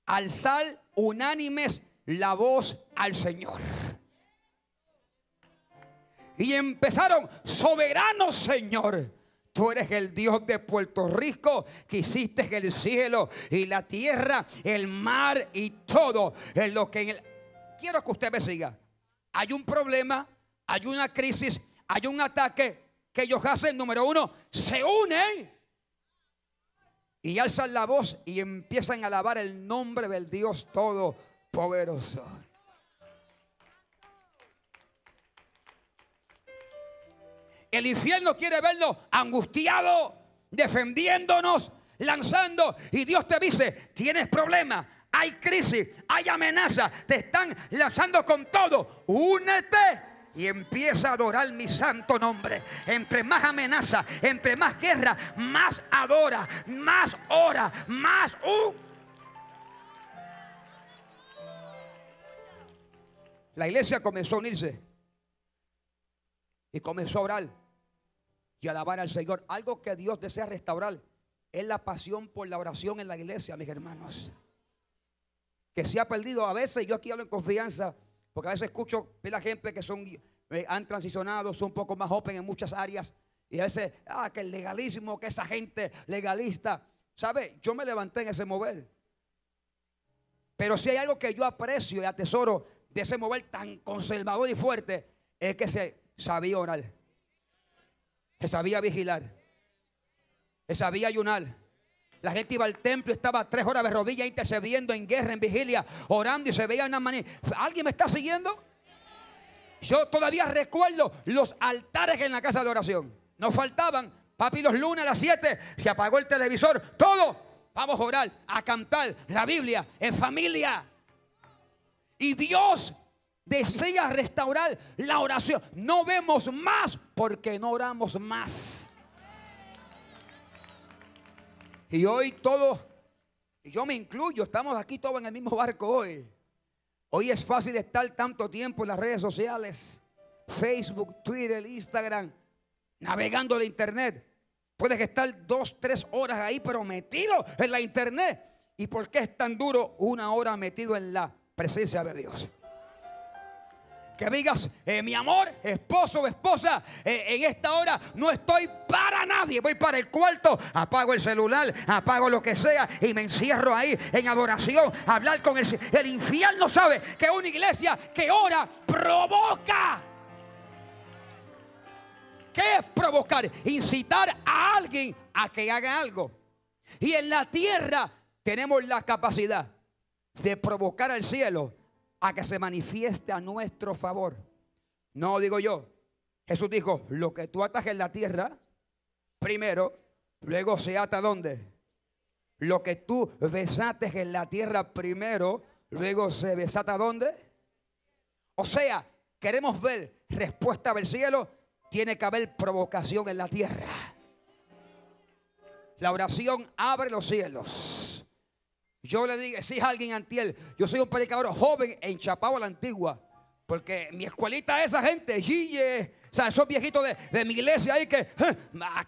alzar unánimes la voz al Señor. Y empezaron, soberano Señor. Tú eres el Dios de Puerto Rico que hiciste el cielo y la tierra, el mar y todo. En lo que en el... Quiero que usted me siga. Hay un problema, hay una crisis, hay un ataque que ellos hacen. Número uno, se unen y alzan la voz y empiezan a alabar el nombre del Dios Todopoderoso. El infierno quiere verlo angustiado, defendiéndonos, lanzando. Y Dios te dice, tienes problemas, hay crisis, hay amenaza, te están lanzando con todo. Únete y empieza a adorar mi santo nombre. Entre más amenaza, entre más guerra, más adora, más ora, más... Uh. La iglesia comenzó a unirse y comenzó a orar y alabar al Señor. Algo que Dios desea restaurar es la pasión por la oración en la iglesia, mis hermanos. Que se ha perdido a veces, yo aquí hablo en confianza, porque a veces escucho de la gente que son, eh, han transicionado, son un poco más open en muchas áreas. Y a veces, ah, que el legalismo, que esa gente legalista. ¿Sabe? Yo me levanté en ese mover. Pero si hay algo que yo aprecio y atesoro de ese mover tan conservador y fuerte, es que se sabía orar, se sabía vigilar, se sabía ayunar. La gente iba al templo, estaba tres horas de rodillas intercediendo en guerra, en vigilia, orando y se veía una manera. ¿Alguien me está siguiendo? Yo todavía recuerdo los altares en la casa de oración. Nos faltaban, papi, los lunes a las 7 se apagó el televisor, todo. Vamos a orar, a cantar la Biblia en familia. Y Dios desea restaurar la oración. No vemos más porque no oramos más. Y hoy todos, y yo me incluyo, estamos aquí todos en el mismo barco hoy. Hoy es fácil estar tanto tiempo en las redes sociales, Facebook, Twitter, Instagram, navegando en la internet. Puedes estar dos, tres horas ahí, pero metido en la internet. ¿Y por qué es tan duro una hora metido en la presencia de Dios? Que digas, eh, mi amor, esposo o esposa, eh, en esta hora no estoy para nadie. Voy para el cuarto, apago el celular, apago lo que sea y me encierro ahí en adoración, hablar con el, el infierno. Sabe que una iglesia que ora provoca. ¿Qué es provocar? Incitar a alguien a que haga algo. Y en la tierra tenemos la capacidad de provocar al cielo a que se manifieste a nuestro favor. No digo yo. Jesús dijo, lo que tú atas en la tierra, primero, luego se ata dónde. Lo que tú besates en la tierra primero, luego se besata dónde. O sea, queremos ver respuesta del cielo, tiene que haber provocación en la tierra. La oración abre los cielos. Yo le digo, si es alguien antiel, yo soy un predicador joven en Chapao a la antigua. Porque mi escuelita esa gente, Gille, o sea, esos viejitos de, de mi iglesia hay que eh, a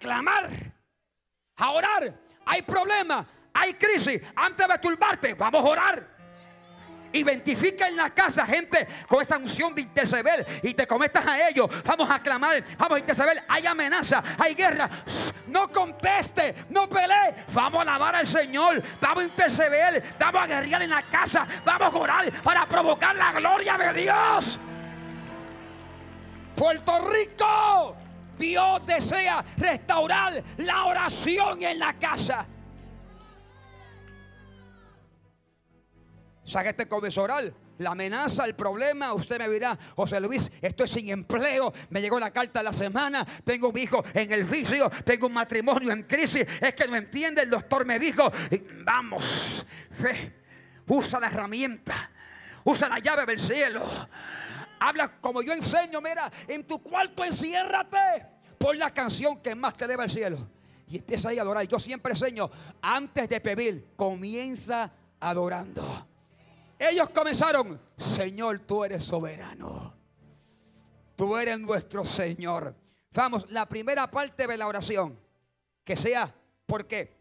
a orar. Hay problemas, hay crisis. Antes de turbarte, vamos a orar. Identifica en la casa gente con esa unción de interceder y te conectas a ellos. Vamos a clamar, vamos a interceder. Hay amenaza, hay guerra. No conteste, no pelee. Vamos a alabar al Señor. Vamos a interceder, vamos a guerrear en la casa. Vamos a orar para provocar la gloria de Dios. Puerto Rico, Dios desea restaurar la oración en la casa. O sea que este orar. La amenaza, el problema, usted me dirá, José Luis, estoy sin empleo, me llegó la carta de la semana, tengo un hijo en el vicio, tengo un matrimonio en crisis, es que no entiende, el doctor me dijo, vamos, fe, usa la herramienta, usa la llave del cielo, habla como yo enseño, mira, en tu cuarto enciérrate, pon la canción que más te debe el cielo. Y empieza ahí a adorar. Yo siempre enseño, antes de pedir, comienza adorando. Ellos comenzaron, Señor, tú eres soberano. Tú eres nuestro Señor. Vamos, la primera parte de la oración, que sea, porque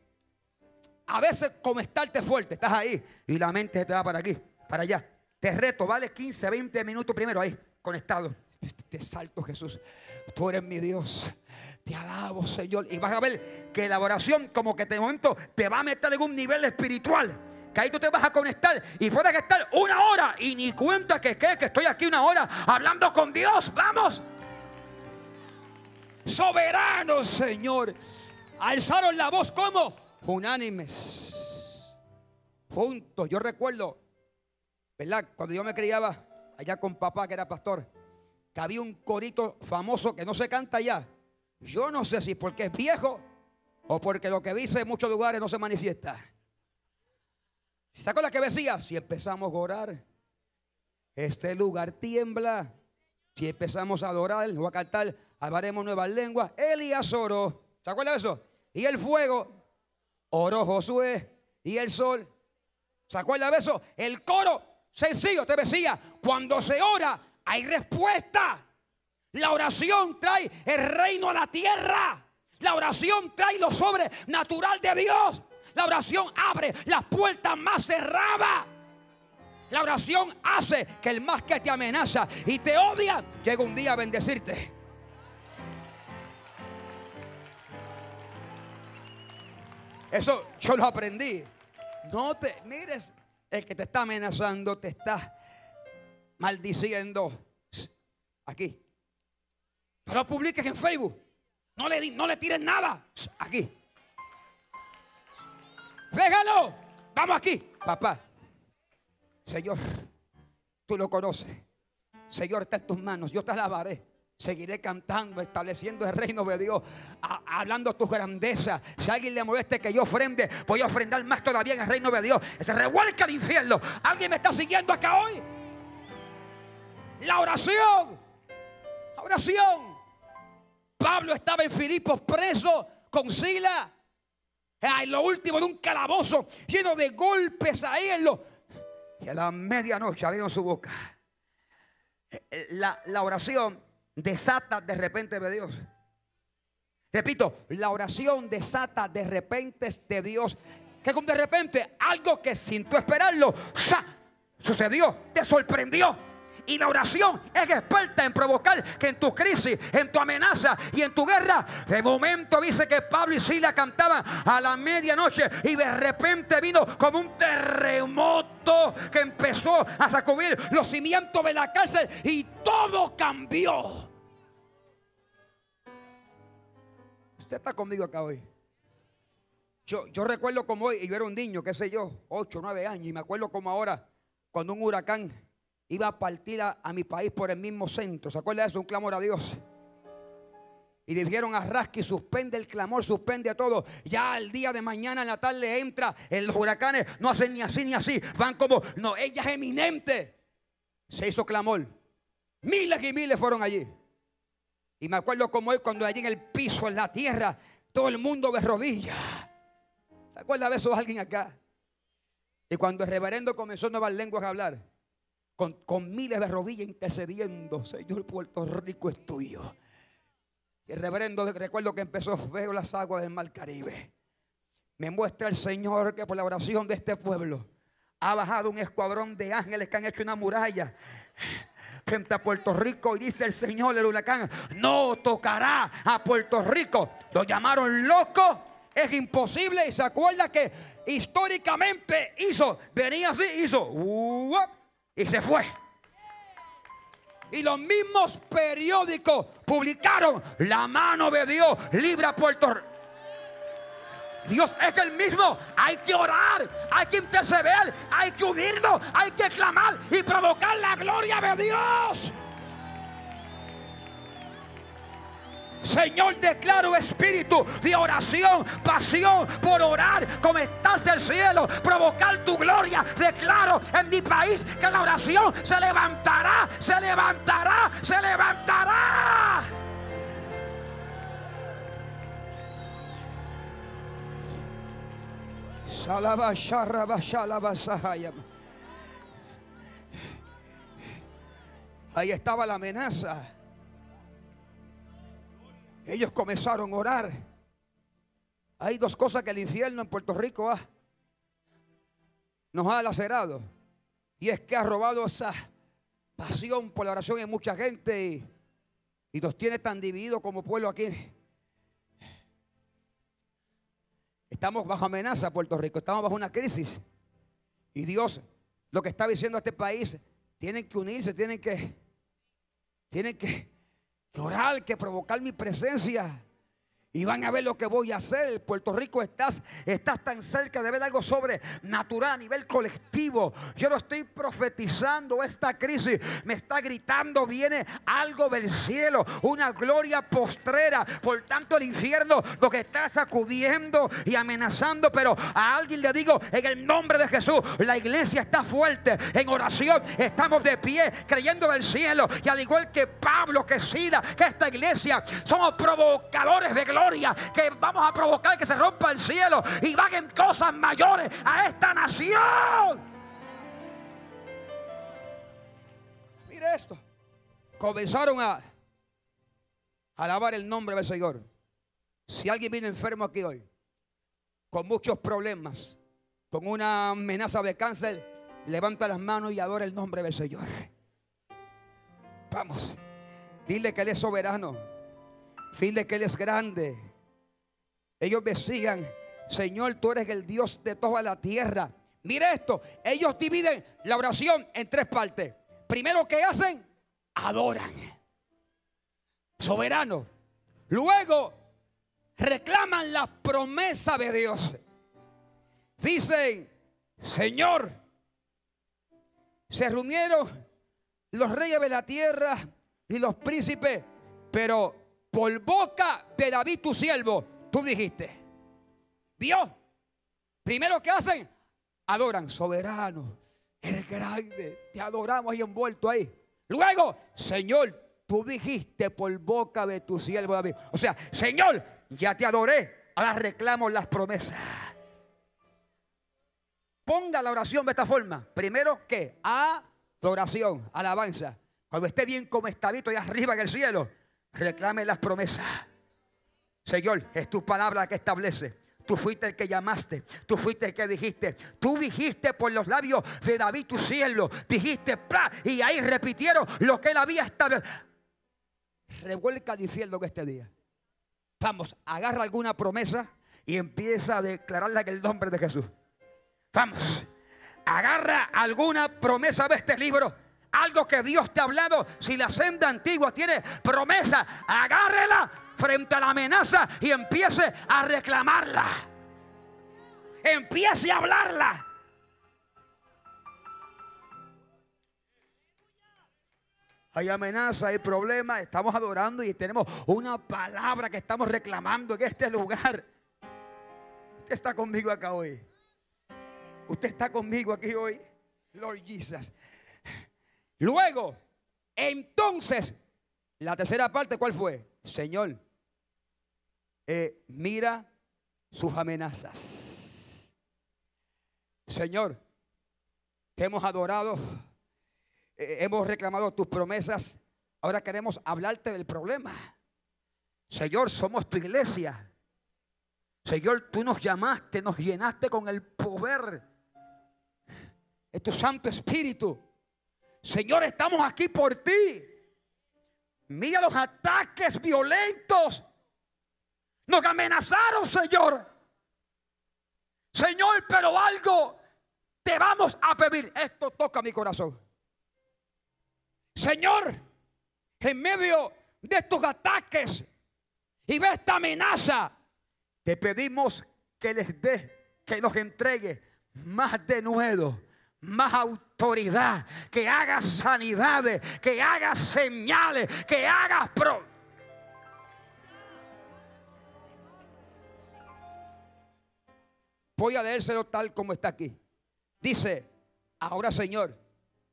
a veces como estarte fuerte, estás ahí y la mente te va para aquí, para allá. Te reto, vale 15, 20 minutos primero ahí, conectado. Te salto, Jesús. Tú eres mi Dios. Te alabo, Señor. Y vas a ver que la oración como que de momento te va a meter en un nivel espiritual. Que ahí tú te vas a conectar y puedes estar una hora y ni cuenta que, que, que estoy aquí una hora hablando con Dios. Vamos. Soberano, Señor. Alzaron la voz como unánimes. Juntos. Yo recuerdo, ¿verdad? Cuando yo me criaba allá con papá, que era pastor, que había un corito famoso que no se canta ya. Yo no sé si porque es viejo o porque lo que dice en muchos lugares no se manifiesta. ¿Se acuerda que decía? Si empezamos a orar, este lugar tiembla. Si empezamos a adorar o a cantar, hablaremos nuevas lenguas. Elías oró. ¿Se acuerda de eso? Y el fuego oró Josué y el sol. ¿Se acuerda de eso? El coro sencillo te decía, cuando se ora hay respuesta. La oración trae el reino a la tierra. La oración trae lo sobrenatural de Dios. La oración abre las puertas más cerradas. La oración hace que el más que te amenaza y te odia llegue un día a bendecirte. Eso yo lo aprendí. No te mires, el que te está amenazando te está maldiciendo. Aquí. No lo publiques en Facebook. No le, no le tires nada. Aquí. Déjalo. Vamos aquí. Papá. Señor, tú lo conoces. Señor, está en tus manos. Yo te alabaré. Seguiré cantando, estableciendo el reino de Dios, a- hablando tus grandezas. Si alguien le moleste que yo ofrende, voy a ofrendar más todavía en el reino de Dios. Se revuelca el infierno. ¿Alguien me está siguiendo acá hoy? La oración. La oración. Pablo estaba en Filipos preso con Sila. En lo último de un calabozo lleno de golpes en lo. Y a la medianoche abrieron su boca. Eh, eh, La, la oración desata de repente de Dios. Repito, la oración desata de repente de Dios. Que de repente algo que sin tú esperarlo ¡sa! sucedió, te sorprendió. Y la oración es experta en provocar que en tu crisis, en tu amenaza y en tu guerra, de momento dice que Pablo y Sila cantaban a la medianoche y de repente vino como un terremoto que empezó a sacudir los cimientos de la cárcel y todo cambió. Usted está conmigo acá hoy. Yo, yo recuerdo como hoy, yo era un niño, qué sé yo, 8, 9 años, y me acuerdo como ahora, cuando un huracán iba a partir a, mi país por el mismo centro. ¿Se acuerda de eso? Un clamor a Dios. Y le dijeron a Rasky, suspende el clamor, suspende a todo. Ya el día de mañana en la tarde entra en los huracanes, no hacen ni así ni así. Van como, no, ella es eminente. Se hizo clamor. Miles y miles fueron allí. Y me acuerdo como hoy cuando allí en el piso, en la tierra, todo el mundo de rodillas. ¿Se acuerda de eso alguien acá? Y cuando el reverendo comenzó nuevas lenguas a hablar, con, miles de rodillas intercediendo, Señor, Puerto Rico es tuyo. Y el reverendo, recuerdo que empezó, veo las aguas del mar Caribe. Me muestra el Señor que por la oración de este pueblo ha bajado un escuadrón de ángeles que han hecho una muralla frente a Puerto Rico y dice el Señor, el huracán, no tocará a Puerto Rico. Lo llamaron loco, es imposible y se acuerda que históricamente hizo, venía así, hizo, ¡uap! Y se fue. Y los mismos periódicos publicaron la mano de Dios libra Puerto Rico. Dios es el mismo. Hay que orar, hay que interceder, hay que unirnos, hay que clamar y provocar la gloria de Dios. Señor, declaro espíritu de oración, pasión por orar, conectarse al cielo, provocar tu gloria. Declaro en mi país que la oración se levantará, se levantará, se levantará. Ahí estaba la amenaza. Ellos comenzaron a orar. Hay dos cosas que el infierno en Puerto Rico ha- nos ha lacerado. Y es que ha robado esa pasión por la oración en mucha gente y, nos tiene tan divididos como pueblo aquí. Estamos bajo amenaza, Puerto Rico. Estamos bajo una crisis. Y Dios lo que está diciendo a este país, tienen que unirse, tienen que, tienen que, que orar, que provocar mi presencia. Y van a ver lo que voy a hacer. Puerto Rico estás, estás tan cerca de ver algo sobrenatural a nivel colectivo. Yo lo estoy profetizando. Esta crisis me está gritando. Viene algo del cielo. Una gloria postrera. Por tanto, el infierno lo que está sacudiendo y amenazando. Pero a alguien le digo, en el nombre de Jesús, la iglesia está fuerte. En oración estamos de pie, creyendo del cielo. Y al igual que Pablo, que Sila, que esta iglesia, somos provocadores de gloria. Que vamos a provocar que se rompa el cielo y bajen cosas mayores a esta nación. Mire esto. Comenzaron a alabar el nombre del Señor. Si alguien viene enfermo aquí hoy, con muchos problemas, con una amenaza de cáncer, levanta las manos y adora el nombre del Señor. Vamos, dile que Él es soberano, dile que Él es grande. Ellos decían, Señor, tú eres el Dios de toda la tierra. Mire esto, ellos dividen la oración en tres partes. Primero, ¿qué hacen? Adoran. Soberano. Luego, reclaman la promesa de Dios. Dicen, Señor, se reunieron los reyes de la tierra y los príncipes, pero por boca de David tu siervo, tú dijiste, Dios, primero que hacen, adoran, soberano, eres grande, te adoramos ahí envuelto ahí. Luego, Señor, tú dijiste por boca de tu siervo David. O sea, Señor, ya te adoré, ahora reclamo las promesas. Ponga la oración de esta forma. Primero, ¿qué? Adoración, alabanza. Cuando esté bien como estadito ahí arriba en el cielo, reclame las promesas. Señor, es tu palabra la que establece. Tú fuiste el que llamaste, tú fuiste el que dijiste, tú dijiste por los labios de David tu cielo, dijiste, ¡pra! y ahí repitieron lo que él había establecido. Revuelca el infierno que este día. Vamos, agarra alguna promesa y empieza a declararla en el nombre de Jesús. Vamos, agarra alguna promesa de este libro. Algo que Dios te ha hablado. Si la senda antigua tiene promesa, agárrela frente a la amenaza y empiece a reclamarla. Empiece a hablarla. Hay amenaza, hay problema, estamos adorando y tenemos una palabra que estamos reclamando en este lugar. Usted está conmigo acá hoy. Usted está conmigo aquí hoy. Lord Jesus. Luego, entonces, la tercera parte, ¿cuál fue? Señor, eh, mira sus amenazas. Señor, te hemos adorado, eh, hemos reclamado tus promesas, ahora queremos hablarte del problema. Señor, somos tu iglesia. Señor, tú nos llamaste, nos llenaste con el poder de tu Santo Espíritu. Señor, estamos aquí por ti. Mira los ataques violentos. Nos amenazaron, Señor. Señor, pero algo te vamos a pedir. Esto toca mi corazón. Señor, en medio de estos ataques y de esta amenaza, te pedimos que les dé, que nos entregue más de nuevo, más autoridad, que hagas sanidades, que hagas señales, que hagas pro. Voy a leérselo tal como está aquí. Dice, ahora Señor,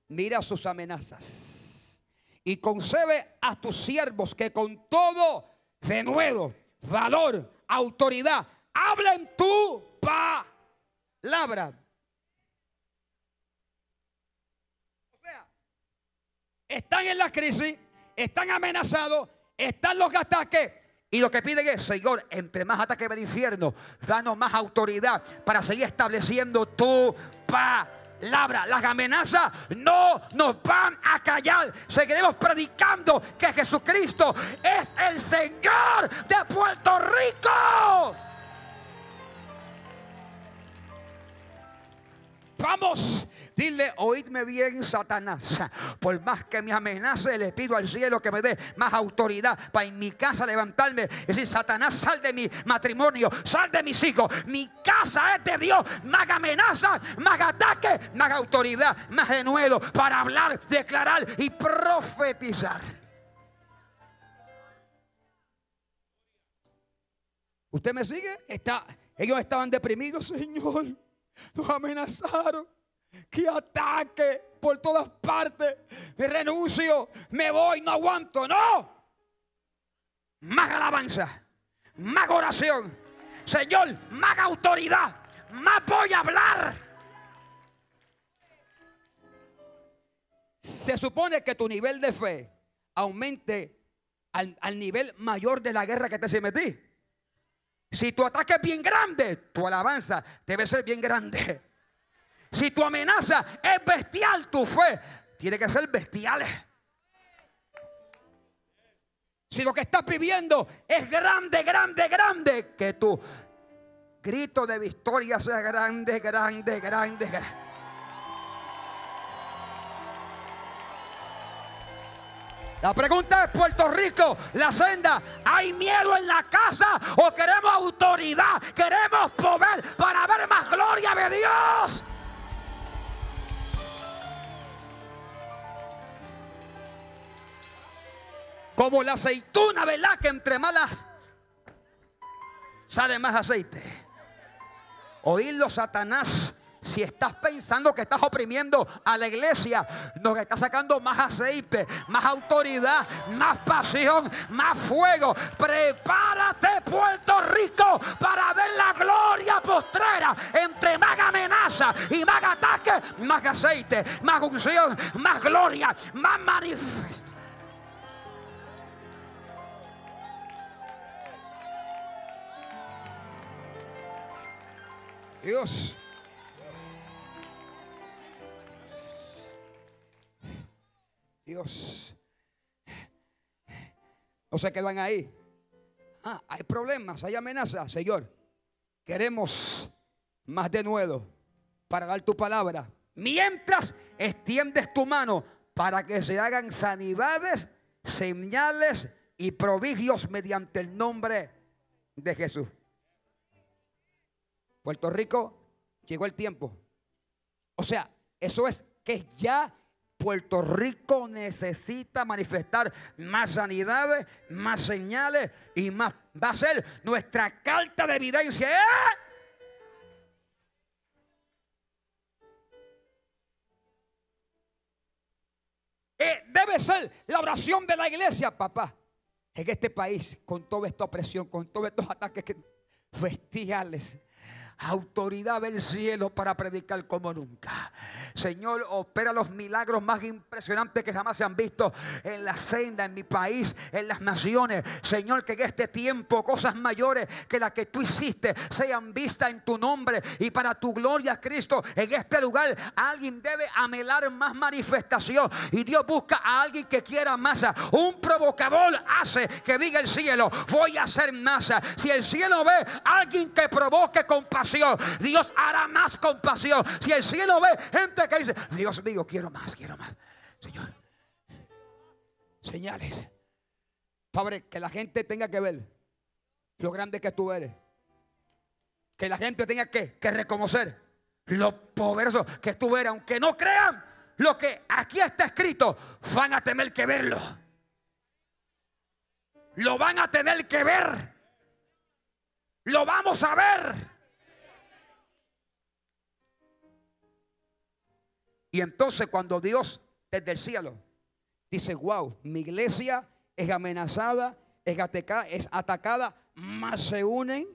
mira sus amenazas y concede a tus siervos que con todo denuedo, valor, autoridad, hablen tu palabra. O sea, están en la crisis, están amenazados, están los ataques. Y lo que piden es, Señor, entre más ataques del infierno, danos más autoridad para seguir estableciendo tu palabra. Las amenazas no nos van a callar. Seguiremos predicando que Jesucristo es el Señor de Puerto Rico. Vamos, dile, oídme bien, Satanás. Por más que me amenace, le pido al cielo que me dé más autoridad para en mi casa levantarme y decir, Satanás, sal de mi matrimonio, sal de mis hijos. Mi casa es de Dios. Más amenaza, más ataque, más autoridad, más de nuevo para hablar, declarar y profetizar. ¿Usted me sigue? Está, ellos estaban deprimidos, [laughs] Señor. Nos amenazaron. Que ataque por todas partes. Me renuncio. Me voy. No aguanto. No. Más alabanza. Más oración. Señor, más autoridad. Más voy a hablar. Se supone que tu nivel de fe aumente al, al nivel mayor de la guerra que te se metí. Si tu ataque es bien grande, tu alabanza debe ser bien grande. Si tu amenaza es bestial, tu fe tiene que ser bestial. Si lo que estás viviendo es grande, grande, grande, que tu grito de victoria sea grande, grande, grande, grande. La pregunta es, Puerto Rico, la senda, ¿hay miedo en la casa o queremos autoridad? Queremos poder para ver más gloria de Dios. Como la aceituna, ¿verdad? Que entre malas sale más aceite. Oírlo, Satanás. Si estás pensando que estás oprimiendo a la iglesia, nos está sacando más aceite, más autoridad, más pasión, más fuego. Prepárate, Puerto Rico, para ver la gloria postrera. Entre más amenaza y más ataque, más aceite, más unción, más gloria, más manifestación. Dios. Dios. No se quedan ahí. Ah, hay problemas, hay amenazas, Señor. Queremos más de nuevo para dar tu palabra. Mientras extiendes tu mano para que se hagan sanidades, señales y prodigios mediante el nombre de Jesús. Puerto Rico llegó el tiempo. O sea, eso es que ya Puerto Rico necesita manifestar más sanidades, más señales y más. Va a ser nuestra carta de evidencia. ¡Eh! Eh, debe ser la oración de la iglesia, papá. En este país, con toda esta opresión, con todos estos ataques que- bestiales, autoridad del cielo para predicar como nunca. Señor, opera los milagros más impresionantes que jamás se han visto en la senda, en mi país, en las naciones. Señor, que en este tiempo cosas mayores que las que tú hiciste sean vistas en tu nombre y para tu gloria, Cristo. En este lugar alguien debe amelar más manifestación y Dios busca a alguien que quiera masa. Un provocador hace que diga el cielo, voy a hacer masa. Si el cielo ve a alguien que provoque compasión, Dios hará más compasión. Si el cielo ve gente que dice, Dios mío, quiero más, quiero más. Señor. señales. Padre, que la gente tenga que ver lo grande que tú eres. Que la gente tenga que, que reconocer lo poderoso que tú eres. Aunque no crean lo que aquí está escrito, van a tener que verlo. Lo van a tener que ver. Lo vamos a ver. Y entonces cuando Dios desde el cielo dice, wow, mi iglesia es amenazada, es atacada, es atacada, más se unen,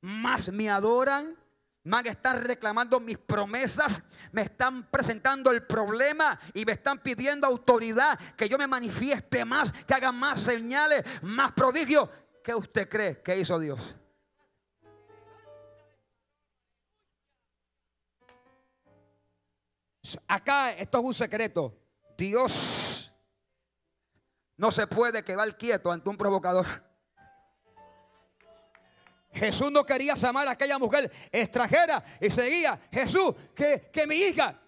más me adoran, más están reclamando mis promesas, me están presentando el problema y me están pidiendo autoridad, que yo me manifieste más, que haga más señales, más prodigios. ¿Qué usted cree que hizo Dios? Acá esto es un secreto. Dios no se puede quedar quieto ante un provocador. Jesús no quería llamar a aquella mujer extranjera y seguía, Jesús, que, que mi hija,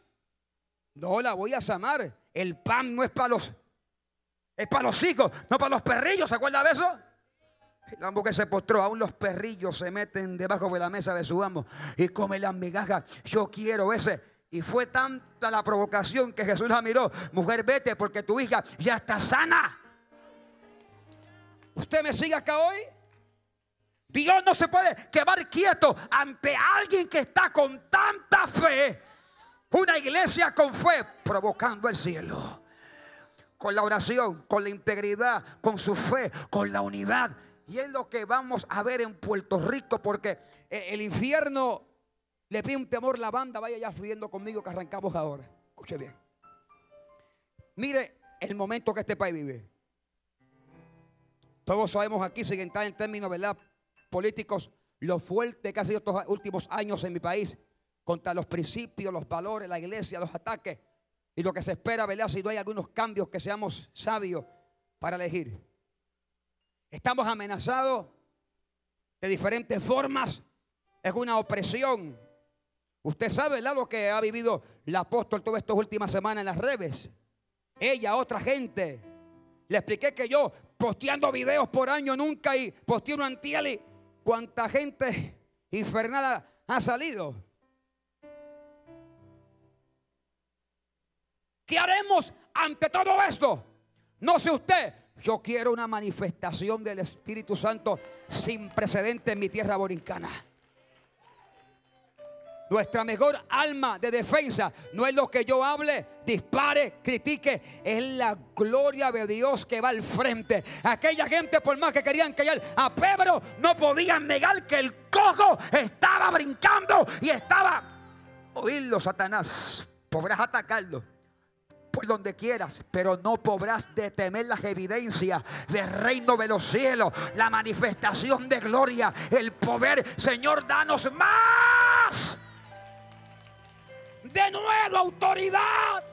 no la voy a llamar. El pan no es para los, es para los hijos, no para los perrillos, ¿se acuerda de eso? La mujer se postró, aún los perrillos se meten debajo de la mesa de su amo y comen las migajas. Yo quiero ese. Y fue tanta la provocación que Jesús la miró. Mujer, vete porque tu hija ya está sana. ¿Usted me sigue acá hoy? Dios no se puede quedar quieto ante alguien que está con tanta fe. Una iglesia con fe provocando el cielo. Con la oración, con la integridad, con su fe, con la unidad. Y es lo que vamos a ver en Puerto Rico porque eh, el infierno le pide un temor la banda. Vaya ya fluyendo conmigo que arrancamos ahora. Escuche bien. Mire el momento que este país vive. Todos sabemos aquí, sin entrar en términos, ¿verdad? políticos lo fuerte que ha sido estos últimos años en mi país contra los principios, los valores, la iglesia, los ataques y lo que se espera, ¿verdad? Si no hay algunos cambios que seamos sabios para elegir. Estamos amenazados de diferentes formas. Es una opresión. Usted sabe, ¿verdad? Lo que ha vivido el apóstol todas estas últimas semanas en las redes. Ella, otra gente. Le expliqué que yo posteando videos por año nunca y posteé un antiel cuánta gente infernal ha salido. ¿Qué haremos ante todo esto? No sé usted. Yo quiero una manifestación del Espíritu Santo sin precedente en mi tierra borincana. Nuestra mejor alma de defensa no es lo que yo hable, dispare, critique, es la gloria de Dios que va al frente. Aquella gente, por más que querían callar a Pedro, no podían negar que el cojo estaba brincando y estaba. Oírlo, Satanás. Podrás atacarlo por donde quieras, pero no podrás detener las evidencias del reino de los cielos, la manifestación de gloria, el poder. Señor, danos más de nuevo autoridad.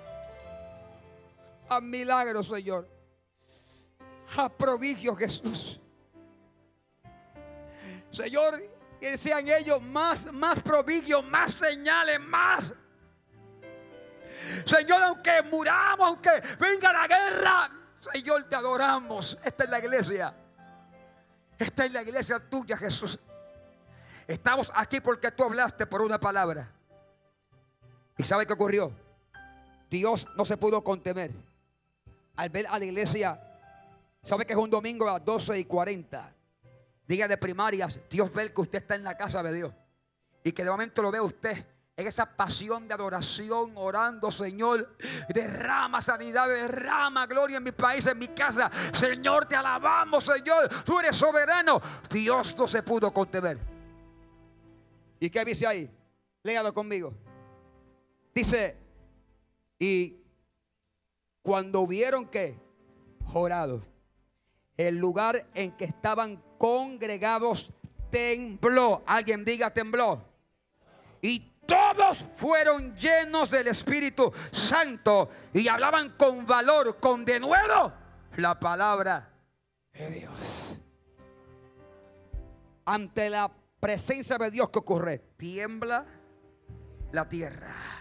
A milagros, Señor. A prodigio, Jesús. Señor, que sean ellos más, más prodigios, más señales, más. Señor, aunque muramos, aunque venga la guerra, Señor, te adoramos. Esta es la iglesia. Esta es la iglesia tuya, Jesús. Estamos aquí porque tú hablaste por una palabra. ¿Y sabe qué ocurrió? Dios no se pudo contener. Al ver a la iglesia, sabe que es un domingo a las 12 y 40. Diga de primarias, Dios ve que usted está en la casa de Dios. Y que de momento lo ve usted en esa pasión de adoración, orando, Señor. Derrama sanidad, derrama gloria en mi país, en mi casa. Señor, te alabamos, Señor. Tú eres soberano. Dios no se pudo contener. ¿Y qué dice ahí? Léalo conmigo. Dice, y cuando vieron que jorado, el lugar en que estaban congregados tembló. Alguien diga tembló. Y todos fueron llenos del Espíritu Santo y hablaban con valor, con denuedo la palabra de Dios. Ante la presencia de Dios que ocurre, tiembla la tierra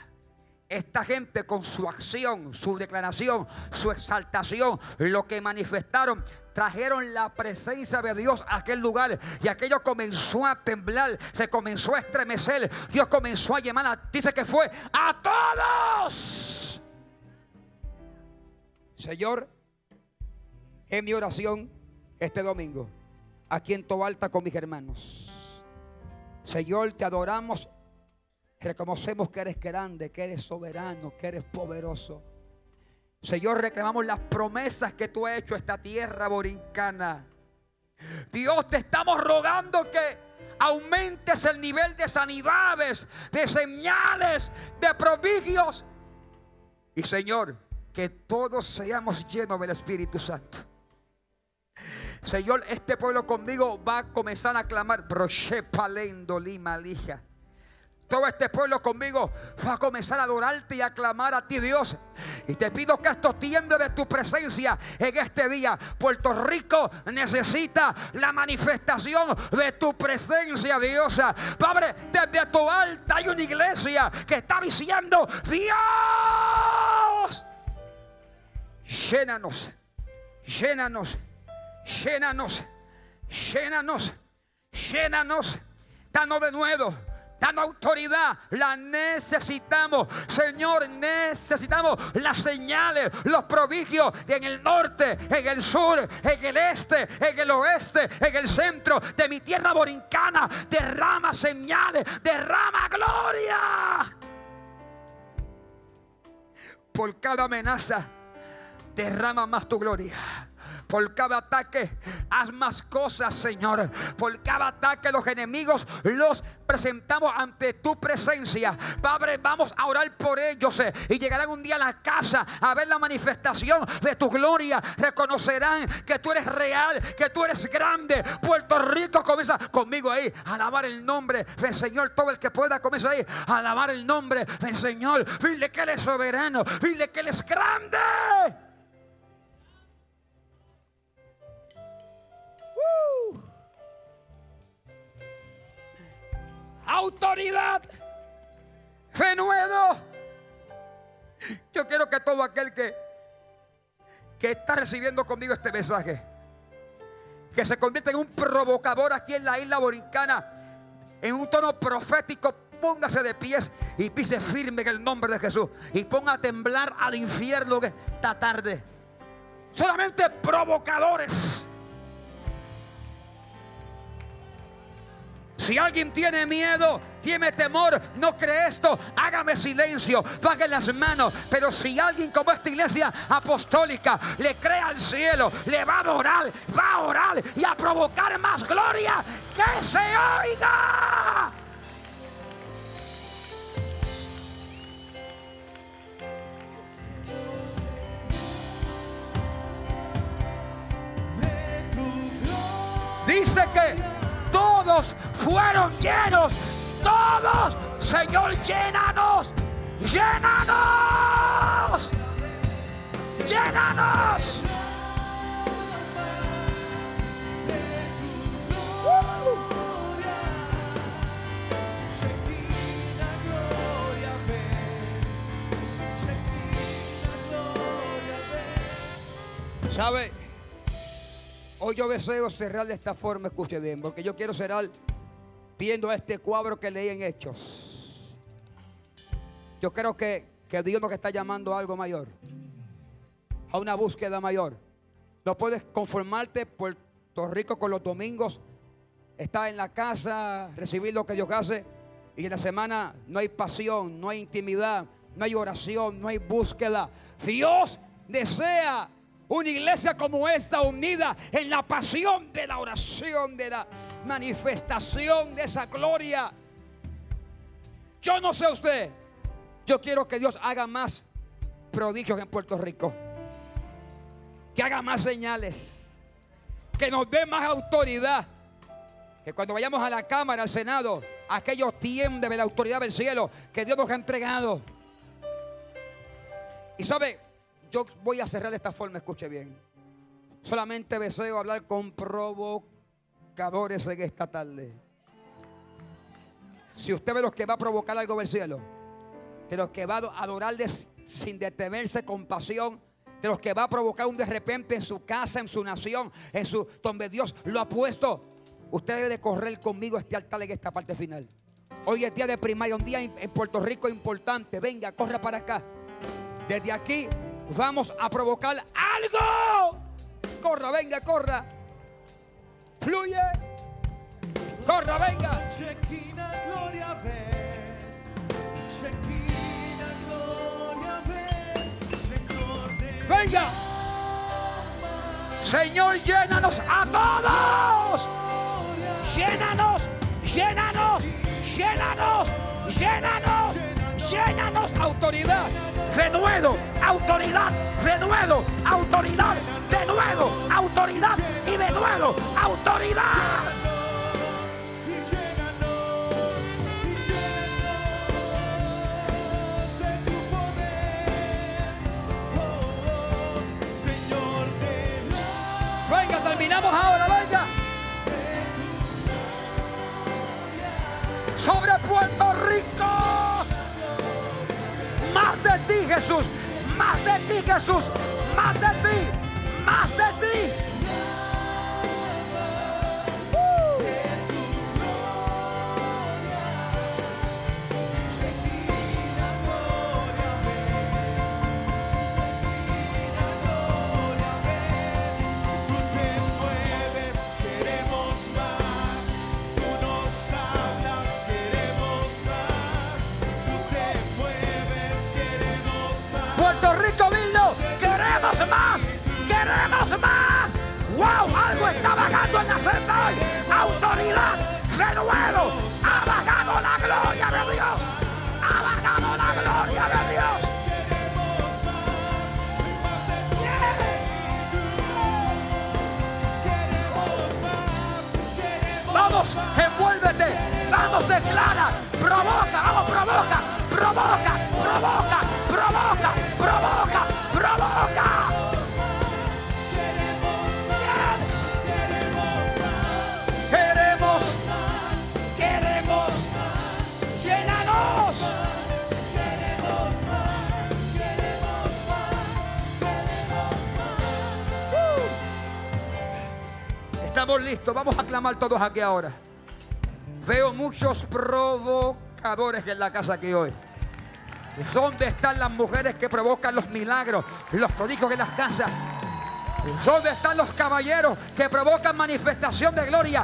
esta gente con su acción, su declaración, su exaltación, lo que manifestaron, trajeron la presencia de Dios a aquel lugar y aquello comenzó a temblar, se comenzó a estremecer, Dios comenzó a llamar, a, dice que fue a todos. Señor, en mi oración este domingo, aquí en Tobalta con mis hermanos. Señor, te adoramos Reconocemos que eres grande, que eres soberano, que eres poderoso. Señor, reclamamos las promesas que tú has hecho a esta tierra borincana. Dios, te estamos rogando que aumentes el nivel de sanidades, de señales, de prodigios. Y Señor, que todos seamos llenos del Espíritu Santo. Señor, este pueblo conmigo va a comenzar a clamar. Broche palendo lima lija. Todo este pueblo conmigo va a comenzar a adorarte y a clamar a ti, Dios. Y te pido que esto tiemble de tu presencia en este día. Puerto Rico necesita la manifestación de tu presencia, Dios. Padre, desde tu alta hay una iglesia que está diciendo, Dios, llénanos, llénanos, llénanos, llénanos, llénanos, danos de nuevo Danos autoridad, la necesitamos. Señor, necesitamos las señales, los prodigios en el norte, en el sur, en el este, en el oeste, en el centro de mi tierra borincana. Derrama señales, derrama gloria. Por cada amenaza, derrama más tu gloria. Por cada ataque, haz más cosas, Señor. Por cada ataque, los enemigos los presentamos ante tu presencia. Padre, vamos a orar por ellos. eh, y llegarán un día a la casa a ver la manifestación de tu gloria. Reconocerán que tú eres real, que tú eres grande. Puerto Rico comienza conmigo ahí alabar el nombre del Señor. Todo el que pueda comienza ahí alabar el nombre del Señor. Dile que Él es soberano. Dile que Él es grande. Autoridad. Renuevo. Yo quiero que todo aquel que, que está recibiendo conmigo este mensaje, que se convierta en un provocador aquí en la isla borincana, en un tono profético, póngase de pies y pise firme en el nombre de Jesús y ponga a temblar al infierno esta tarde. Solamente provocadores. Si alguien tiene miedo, tiene temor, no cree esto, hágame silencio, pague las manos. Pero si alguien como esta iglesia apostólica le cree al cielo, le va a orar, va a orar y a provocar más gloria, que se oiga. Dice que todos fueron llenos. Todos, Señor, llénanos. Llénanos. Llénanos. ¡Uh! ¿Sabe? Hoy yo deseo cerrar de esta forma, escuche bien, porque yo quiero cerrar viendo este cuadro que leí en Hechos. Yo creo que, que Dios nos está llamando a algo mayor, a una búsqueda mayor. No puedes conformarte Puerto Rico con los domingos, estar en la casa, recibir lo que Dios hace, y en la semana no hay pasión, no hay intimidad, no hay oración, no hay búsqueda. Dios desea una iglesia como esta unida en la pasión de la oración, de la manifestación de esa gloria. Yo no sé usted, yo quiero que Dios haga más prodigios en Puerto Rico. Que haga más señales. Que nos dé más autoridad. Que cuando vayamos a la Cámara, al Senado, aquellos tiemblen de la autoridad del cielo que Dios nos ha entregado. Y sabe, yo voy a cerrar de esta forma, escuche bien. Solamente deseo hablar con provocadores en esta tarde. Si usted ve los que va a provocar algo del cielo, de los que va a adorarle sin detenerse con pasión, de los que va a provocar un de repente en su casa, en su nación, en su donde Dios lo ha puesto. Usted debe de correr conmigo este altar en esta parte final. Hoy es día de primaria, un día en Puerto Rico importante. Venga, corra para acá. Desde aquí vamos a provocar algo. Corra, venga, corra. Fluye. Corra, venga. Chequina, gloria, gloria. Señor Venga. Señor, llénanos a todos. Llénanos, llénanos, llénanos, llénanos, Llénanos autoridad, renuevo, autoridad, renuevo, autoridad, de nuevo, autoridad y de nuevo, autoridad. Venga, terminamos ahora, venga. Sobre Puerto Rico. Más de ti, Jesús. Más de ti, Jesús. Más de ti. Más de ti. Wow, algo está bajando en la senda hoy. Autoridad, renuevo. Ha bajado la gloria de Dios. Ha bajado la gloria de Dios. Vamos, envuélvete. Vamos, declara. Provoca, vamos. Provoca, provoca, provoca, provoca, provoca. Estamos listos, vamos a clamar todos aquí ahora. Veo muchos provocadores en la casa aquí hoy. ¿Dónde están las mujeres que provocan los milagros, los prodigios en las casas? ¿Dónde están los caballeros que provocan manifestación de gloria?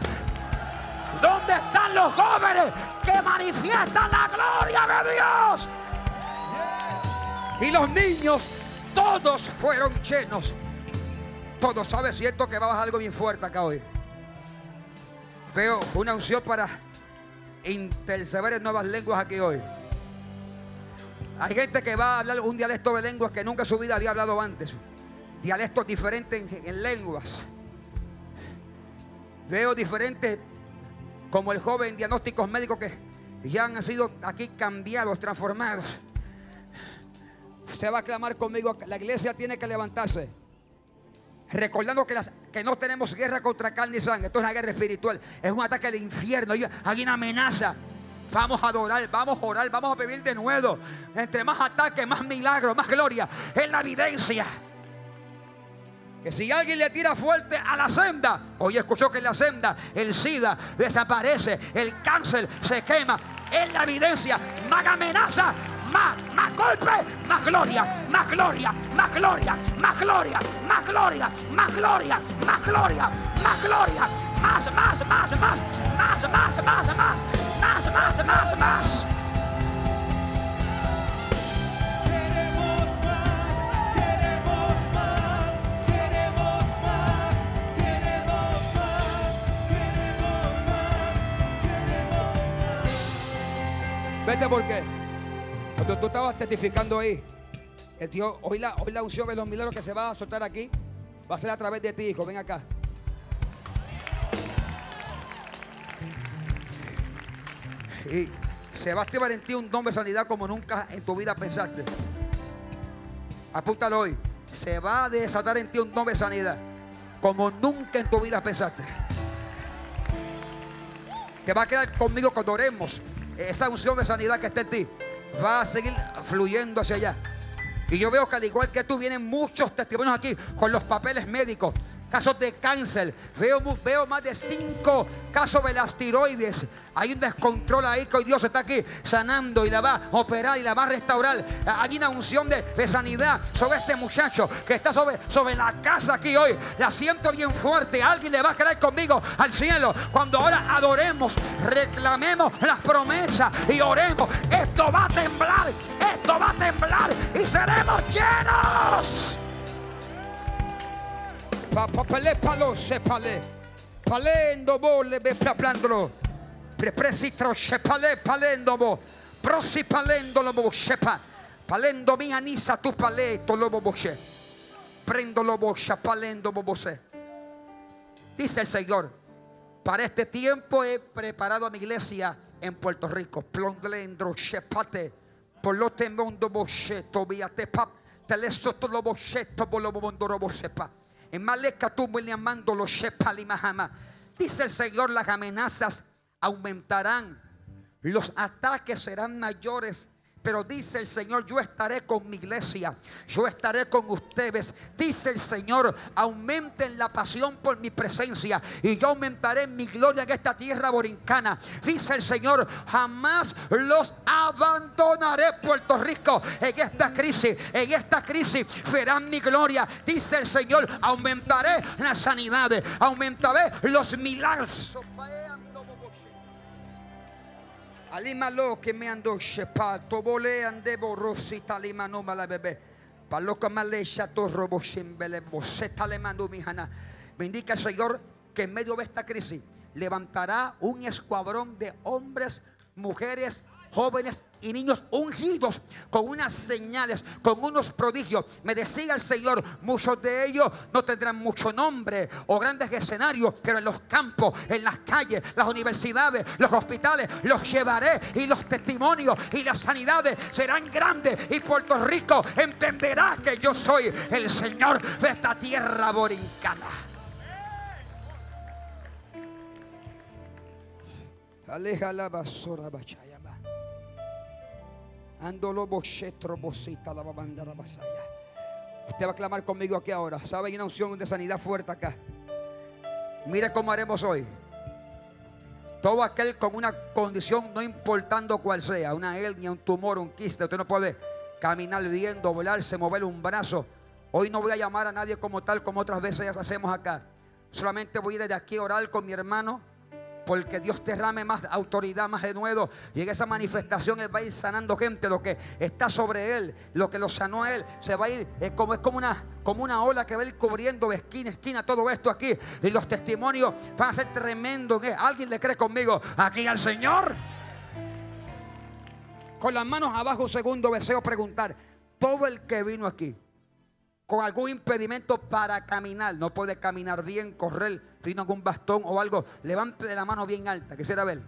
¿Dónde están los jóvenes que manifiestan la gloria de Dios? Y los niños, todos fueron llenos. Todos, ¿sabe? Siento que va a algo bien fuerte acá hoy. Veo una unción para interceder en nuevas lenguas aquí hoy. Hay gente que va a hablar un dialecto de lenguas que nunca en su vida había hablado antes. Dialectos diferentes en, en lenguas. Veo diferentes, como el joven diagnósticos médicos que ya han sido aquí cambiados, transformados. Usted va a clamar conmigo, la iglesia tiene que levantarse. Recordando que, las- que no tenemos guerra contra carne y sangre, esto es una guerra espiritual, es un ataque al infierno, hay, amenaza. Vamos a adorar, vamos a orar, vamos a vivir de nuevo. Entre más ataques, más milagros, más gloria. Es la evidencia. Que si alguien le tira fuerte a la senda, hoy escuchó que en la senda el SIDA desaparece, el cáncer se quema. Es la evidencia. Más amenaza, más, más golpe, más gloria, más gloria, más gloria, más gloria, más gloria, más gloria, más gloria, más gloria, más, más, más, más, más, más, más, más, más, más, más, más. Queremos más, queremos más, queremos más, queremos más, queremos más, queremos más. Vete por qué. Cuando tú estabas testificando ahí, el Dios, hoy la, hoy la unción de los milagros que se va a soltar aquí va a ser a través de ti, hijo. Ven acá. Y se va a activar en ti un don de sanidad como nunca en tu vida pensaste. Apúntalo hoy. Se va a desatar en ti un don de sanidad como nunca en tu vida pensaste. Que va a quedar conmigo cuando oremos esa unción de sanidad que está en ti. Va a seguir fluyendo hacia allá. Y yo veo que al igual que tú vienen muchos testimonios aquí con los papeles médicos, casos de cáncer. Veo, veo más de cinco casos de las tiroides. Hay un descontrol ahí que hoy Dios está aquí sanando y la va a operar y la va a restaurar. Hay una unción de, de sanidad sobre este muchacho que está sobre, sobre la casa aquí hoy. La siento bien fuerte. Alguien le va a creer conmigo al cielo. Cuando ahora adoremos, reclamemos las promesas y oremos. Esto va a temblar. Esto va a temblar y seremos llenos. Pa, pa, pale, palo, se pale. Palendo bolle, be plaplandolo. Pre presitro, se pale, palendo bo. Prosi palendo lo bo, sepa. Palendo mi anisa, tu paleto, lo bo, se. Prendo lo bo, palendo bo, se. Dice el Señor, para este tiempo he preparado a mi iglesia en Puerto Rico. Plondlendro, sepate. Por lo temondo bocheto, viate pap. Telesoto lo bocheto, por lo bondoro bosepa. En Maleca tú me llamando los Shepalimahama. Dice el Señor, las amenazas aumentarán. Los ataques serán mayores. Pero dice el Señor, yo estaré con mi iglesia, yo estaré con ustedes. Dice el Señor, aumenten la pasión por mi presencia y yo aumentaré mi gloria en esta tierra borincana. Dice el Señor, jamás los abandonaré Puerto Rico en esta crisis. En esta crisis verán mi gloria. Dice el Señor, aumentaré las sanidades, aumentaré los milagros. Alima lo que me ando shepa, tobole ande borrosi talima no mala bebé. Paloca malesha to robo shimbele boseta le mando mi jana. El Señor que en medio de esta crisis levantará un escuadrón de hombres, mujeres, jóvenes y niños ungidos con unas señales, con unos prodigios. Me decía el Señor, muchos de ellos no tendrán mucho nombre o grandes escenarios, pero en los campos, en las calles, las universidades, los hospitales, los llevaré y los testimonios y las sanidades serán grandes y Puerto Rico entenderá que yo soy el Señor de esta tierra borincana. Aleja la basura, bachayama. Andolo bochetro bocita la basaya. Usted va a clamar conmigo aquí ahora. ¿Sabe? Hay una unción de sanidad fuerte acá. Mire cómo haremos hoy. Todo aquel con una condición, no importando cuál sea, una hernia, un tumor, un quiste, usted no puede caminar bien, doblarse, mover un brazo. Hoy no voy a llamar a nadie como tal, como otras veces hacemos acá. Solamente voy desde aquí a orar con mi hermano porque Dios derrame más autoridad, más de nuevo. Y en esa manifestación Él va a ir sanando gente. Lo que está sobre Él, lo que lo sanó a Él, se va a ir, como, es como una, como una ola que va a ir cubriendo de esquina a esquina todo esto aquí. Y los testimonios van a ser tremendos. ¿Alguien le cree conmigo aquí al Señor? Con las manos abajo, un segundo deseo preguntar. Todo el que vino aquí con algún impedimento para caminar, no puede caminar bien, correr, tiene algún bastón o algo, levante la mano bien alta, quisiera ver.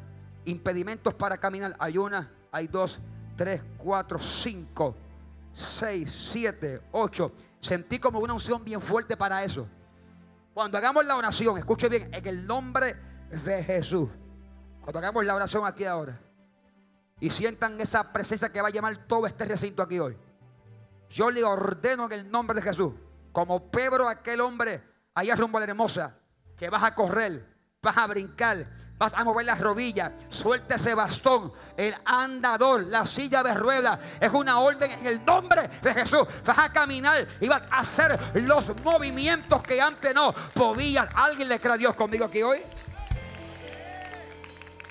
Impedimentos para caminar, hay una, hay dos, tres, cuatro, cinco, seis, siete, ocho. Sentí como una unción bien fuerte para eso. Cuando hagamos la oración, escuche bien, en el nombre de Jesús. Cuando hagamos la oración aquí ahora y sientan esa presencia que va a llamar todo este recinto aquí hoy. Yo le ordeno en el nombre de Jesús, como Pedro, aquel hombre allá rumbo a la hermosa, que vas a correr, vas a brincar, vas a mover las rodillas, suelta ese bastón, el andador, la silla de ruedas, es una orden en el nombre de Jesús. Vas a caminar y vas a hacer los movimientos que antes no podías. ¿Alguien le cree a Dios conmigo aquí hoy?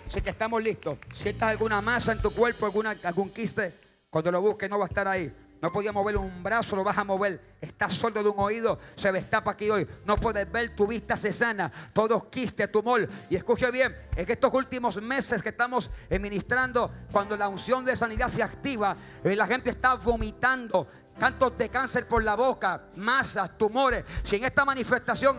Así que estamos listos. Sientas alguna masa en tu cuerpo, alguna, algún quiste, cuando lo busques no va a estar ahí. No podía mover un brazo, lo vas a mover. Estás sordo de un oído, se destapa aquí hoy. No puedes ver, tu vista se sana. Todos quiste, tumor. Y escuche bien, en estos últimos meses que estamos eh, ministrando, cuando la unción de sanidad se activa, eh, la gente está vomitando. Cantos de cáncer por la boca, masas, tumores. Si en esta manifestación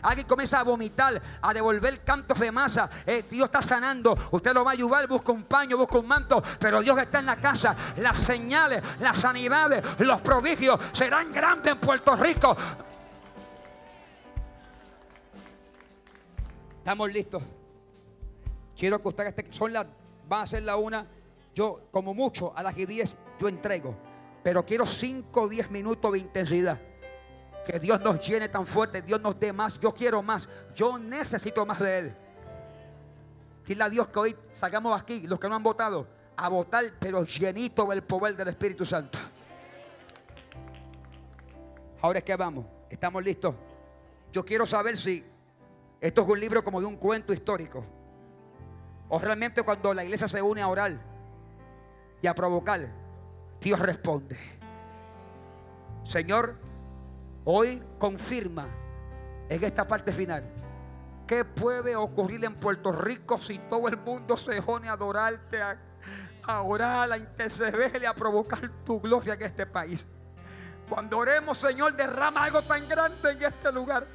alguien comienza a vomitar, a devolver cantos de masa, eh, Dios está sanando. Usted lo va a ayudar, busca un paño, busca un manto, pero Dios está en la casa. Las señales, las sanidades, los prodigios serán grandes en Puerto Rico. Estamos listos. Quiero que usted esté, son las, va a ser la una. Yo, como mucho, a las 10 yo entrego. Pero quiero 5 o 10 minutos de intensidad. Que Dios nos llene tan fuerte, Dios nos dé más. Yo quiero más. Yo necesito más de Él. Dile a Dios que hoy salgamos aquí, los que no han votado, a votar, pero llenito del poder del Espíritu Santo. Ahora es que vamos, estamos listos. Yo quiero saber si esto es un libro como de un cuento histórico. O realmente cuando la iglesia se une a orar y a provocar, Dios responde. Señor, hoy confirma en esta parte final. ¿Qué puede ocurrir en Puerto Rico si todo el mundo se une a adorarte, a, orar, a interceder y a provocar tu gloria en este país? Cuando oremos, Señor, derrama algo tan grande en este lugar.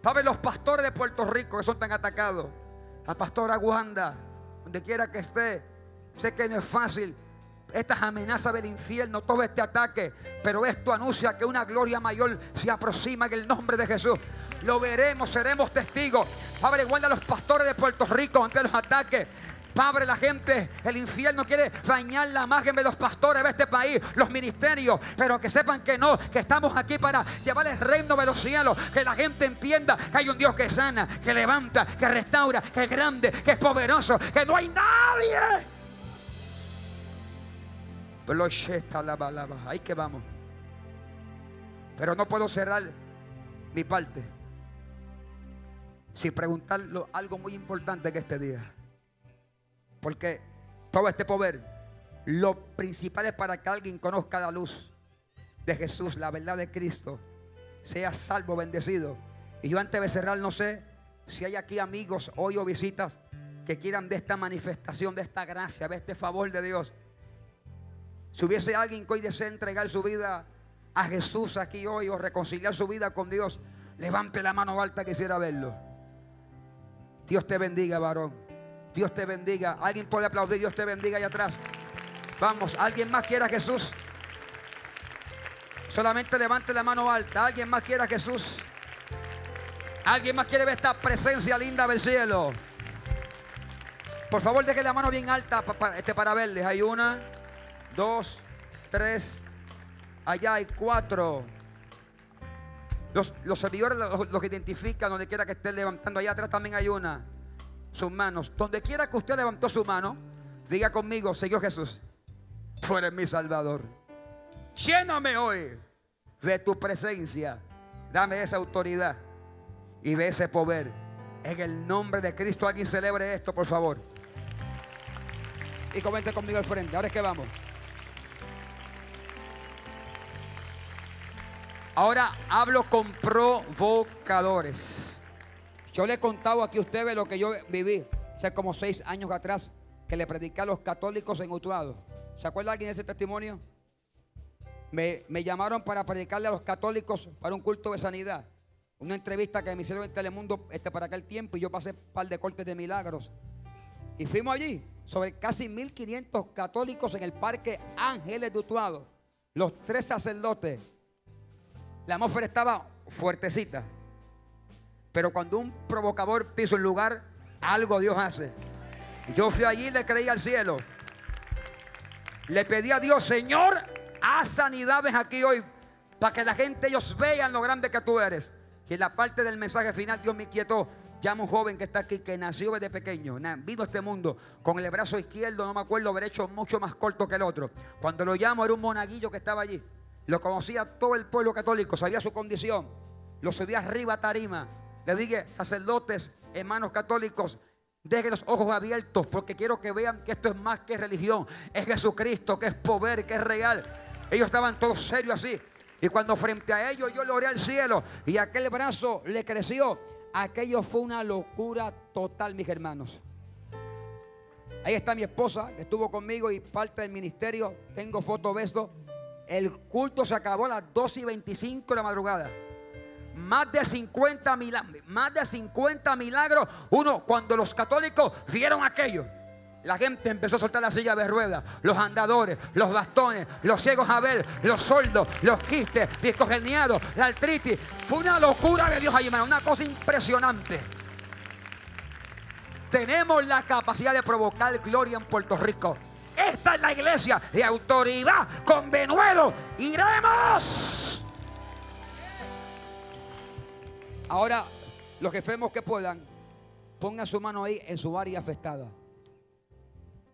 ¿Sabe los pastores de Puerto Rico que son tan atacados? La pastora Wanda, donde quiera que esté. Sé que no es fácil. Estas amenazas del infierno, todo este ataque. Pero esto anuncia que una gloria mayor se aproxima en el nombre de Jesús. Lo veremos, seremos testigos. Padre, guarda a los pastores de Puerto Rico ante los ataques. Padre, la gente, el infierno quiere dañar la imagen de los pastores de este país, los ministerios, pero que sepan que no, que estamos aquí para llevar el reino de los cielos, que la gente entienda que hay un Dios que sana, que levanta, que restaura, que es grande, que es poderoso, que no hay nadie. Ahí que vamos. Pero no puedo cerrar mi parte sin preguntarle algo muy importante que este día. Porque todo este poder, lo principal es para que alguien conozca la luz de Jesús, la verdad de Cristo, sea salvo, bendecido. Y yo antes de cerrar, no sé si hay aquí amigos hoy o visitas que quieran de esta manifestación, de esta gracia, de este favor de Dios. Si hubiese alguien que hoy desea entregar su vida a Jesús aquí hoy o reconciliar su vida con Dios, levante la mano alta, quisiera verlo. Dios te bendiga, varón. Dios te bendiga. Alguien puede aplaudir, Dios te bendiga allá atrás. Vamos, ¿alguien más quiera a Jesús? Solamente levante la mano alta. ¿Alguien más quiera a Jesús? ¿Alguien más quiere ver esta presencia linda del cielo? Por favor, deje la mano bien alta este, para verles. Hay una, dos, tres. Allá hay cuatro. Los, los servidores, los, los identifican donde quiera que estén levantando. Allá atrás también hay una. Sus manos. Donde quiera que usted levantó su mano, diga conmigo, Señor Jesús, tú eres mi Salvador. Lléname hoy de tu presencia. Dame esa autoridad y de ese poder. En el nombre de Cristo, alguien celebre esto, por favor. Y comente conmigo al frente. Ahora es que vamos. Ahora hablo con provocadores. Yo le he contado aquí a ustedes lo que yo viví hace como seis años atrás que le prediqué a los católicos en Utuado. ¿Se acuerda alguien de ese testimonio? Me, me llamaron para predicarle a los católicos para un culto de sanidad. Una entrevista que me hicieron en Telemundo este, para aquel tiempo y yo pasé un par de cortes de milagros. Y fuimos allí, sobre casi 1500 católicos en el Parque Ángeles de Utuado. Los tres sacerdotes. La atmósfera estaba fuertecita. Pero cuando un provocador pisa un lugar, algo Dios hace. Yo fui allí y le creí al cielo. Le pedí a Dios, Señor, haz sanidades aquí hoy para que la gente ellos vean lo grande que tú eres. Y en la parte del mensaje final Dios me inquietó. Llama un joven que está aquí, que nació desde pequeño, vino a este mundo con el brazo izquierdo, no me acuerdo, haber hecho mucho más corto que el otro. Cuando lo llamo era un monaguillo que estaba allí. Lo conocía todo el pueblo católico, sabía su condición. Lo subí arriba a tarima. Le dije, sacerdotes, hermanos católicos, dejen los ojos abiertos porque quiero que vean que esto es más que religión. Es Jesucristo, que es poder, que es real. Ellos estaban todos serios así. Y cuando frente a ellos yo oré al cielo y aquel brazo le creció, aquello fue una locura total, mis hermanos. Ahí está mi esposa que estuvo conmigo y parte del ministerio. Tengo fotos de esto. El culto se acabó a las 2 y 25 de la madrugada. Más de 50 milagros. Más de 50 milagros. Uno, cuando los católicos vieron aquello. La gente empezó a soltar la silla de ruedas, los andadores, los bastones, los ciegos a ver, los soldos, los quistes, discos herniados, la artritis. Fue una locura de Dios ahí, hermano, una cosa impresionante. tenemos la capacidad de provocar gloria en Puerto Rico. Esta es la iglesia de autoridad con venuelo. Iremos. Ahora, los que enfermos que puedan, pongan su mano ahí en su área afectada.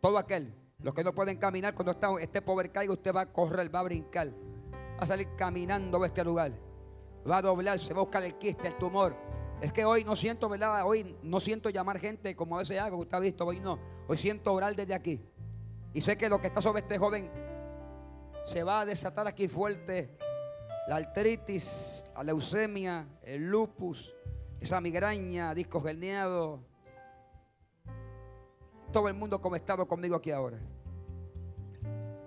Todo aquel, los que no pueden caminar, cuando está este pobre caiga, usted va a correr, va a brincar, va a salir caminando a este lugar, va a doblarse, va a buscar el quiste, el tumor. Es que hoy no siento, ¿verdad? Hoy no siento llamar gente como a veces hago, usted ha visto, hoy no. Hoy siento orar desde aquí. Y sé que lo que está sobre este joven se va a desatar aquí fuerte. La artritis, la leucemia, el lupus, esa migraña, discos herniados. Todo el mundo estado conmigo aquí ahora.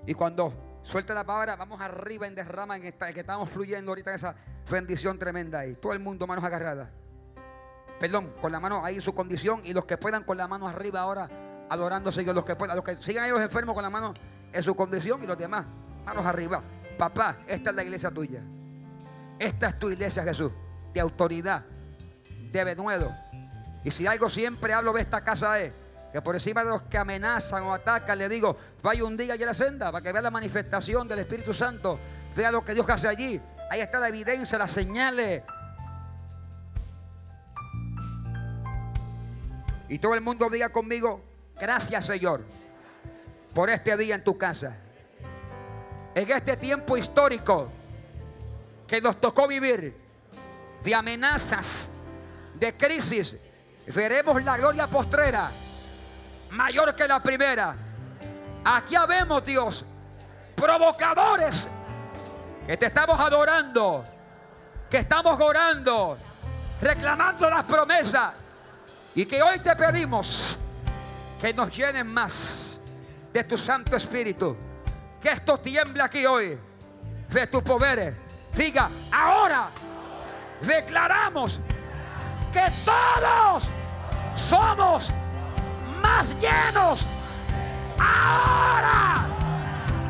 Y cuando suelta la palabra, vamos arriba en derrama en esta, que estamos fluyendo ahorita en esa bendición tremenda ahí. Todo el mundo manos agarradas. Perdón, con la mano ahí en su condición y los que puedan con la mano arriba ahora adorándose Dios, los que puedan, los que sigan ellos enfermos con la mano en su condición y los demás, manos arriba. Papá, esta es la iglesia tuya. Esta es tu iglesia, Jesús, de autoridad, de venuedo. Y si algo siempre hablo de esta casa es que por encima de los que amenazan o atacan, le digo, vaya un día allí a la senda para que vea la manifestación del Espíritu Santo, vea lo que Dios hace allí. Ahí está la evidencia, las señales. Y todo el mundo diga conmigo, gracias Señor, por este día en tu casa. En este tiempo histórico que nos tocó vivir de amenazas, de crisis, veremos la gloria postrera mayor que la primera. Aquí habemos, Dios, provocadores que te estamos adorando, que estamos orando, reclamando las promesas y que hoy te pedimos que nos llenen más de tu Santo Espíritu. Que esto tiemble aquí hoy de tu poder. Diga, ahora declaramos que todos somos más llenos. Ahora.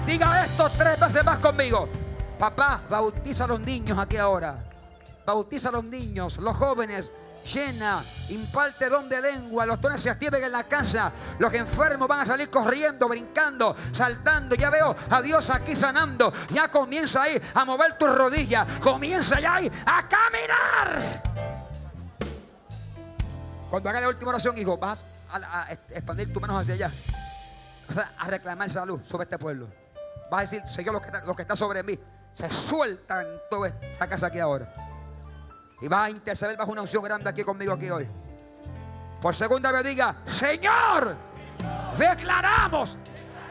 Diga esto tres veces más conmigo. Papá, bautiza a los niños aquí ahora. Bautiza a los niños, los jóvenes. Llena, imparte don de lengua, los dones se activen en la casa, los enfermos van a salir corriendo, brincando, saltando. Ya veo a Dios aquí sanando. Ya comienza ahí a mover tus rodillas, comienza ya ahí a caminar. Cuando haga la última oración, hijo, vas a, expandir tus manos hacia allá. A reclamar salud sobre este pueblo. Vas a decir, Señor, lo que está, lo que está sobre mí se suelta en toda esta casa aquí ahora. Y vas a interceder bajo una unción grande aquí conmigo aquí hoy. Por segunda vez diga, Señor, declaramos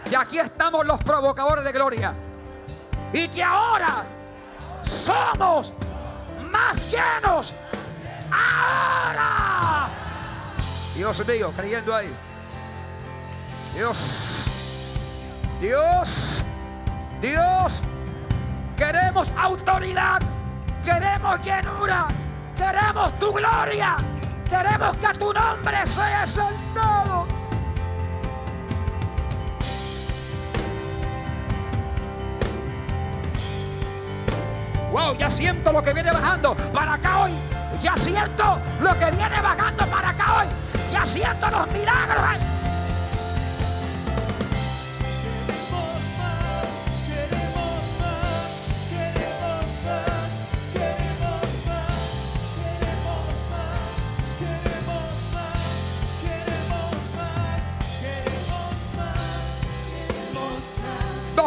que aquí estamos los provocadores de gloria. Y que ahora somos más llenos. Ahora. Dios mío, creyendo ahí. Dios. Dios. Dios. Queremos autoridad. Queremos llenura. Queremos tu gloria. Queremos que tu nombre sea exaltado. Wow, ya siento lo que viene bajando para acá hoy. Ya siento lo que viene bajando para acá hoy. Ya siento los milagros.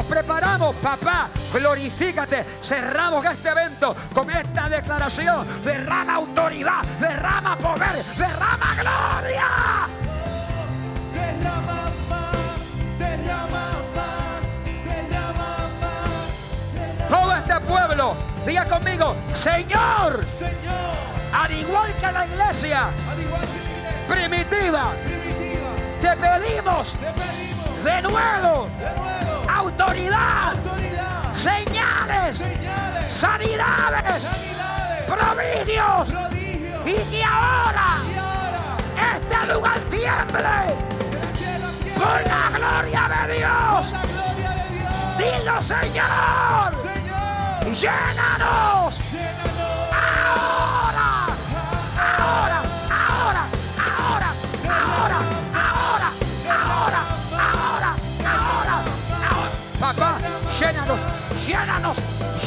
Nos preparamos, papá. Glorifícate. Cerramos este evento con esta declaración. Derrama autoridad, derrama poder, derrama gloria. Derrama más, derrama más, derrama más, derrama Todo este pueblo, diga conmigo, Señor, Señor, al igual que la iglesia al igual que la iglesia primitiva, primitiva, te pedimos te pedimos de nuevo de nuevo autoridad, autoridad, señales, señales, sanidades, sanidades, prodigios. Prodigios. y que ahora Y ahora, este lugar tiemble. Por la gloria de Dios. Dilo, Señor, Señor, llénanos.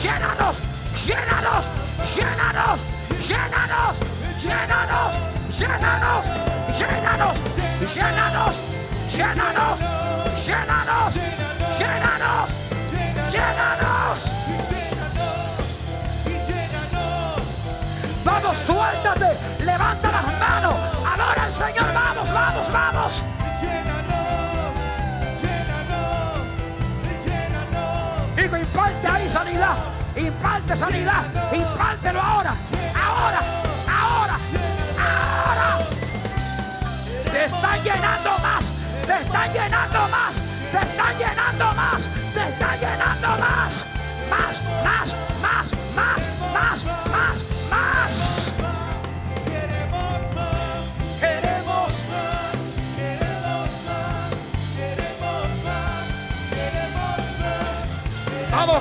Llénanos, llénanos, llénanos, llénanos, llénanos, llénanos, llénanos, llénanos, llénanos, llénanos, llénanos, llénanos. Vamos, suéltate, levanta las manos, adora al Señor, vamos, vamos, vamos. Imparte sanidad, impártelo ahora, ahora, ahora, ahora. Te están llenando más, te están llenando más, te están llenando más, te están llenando más,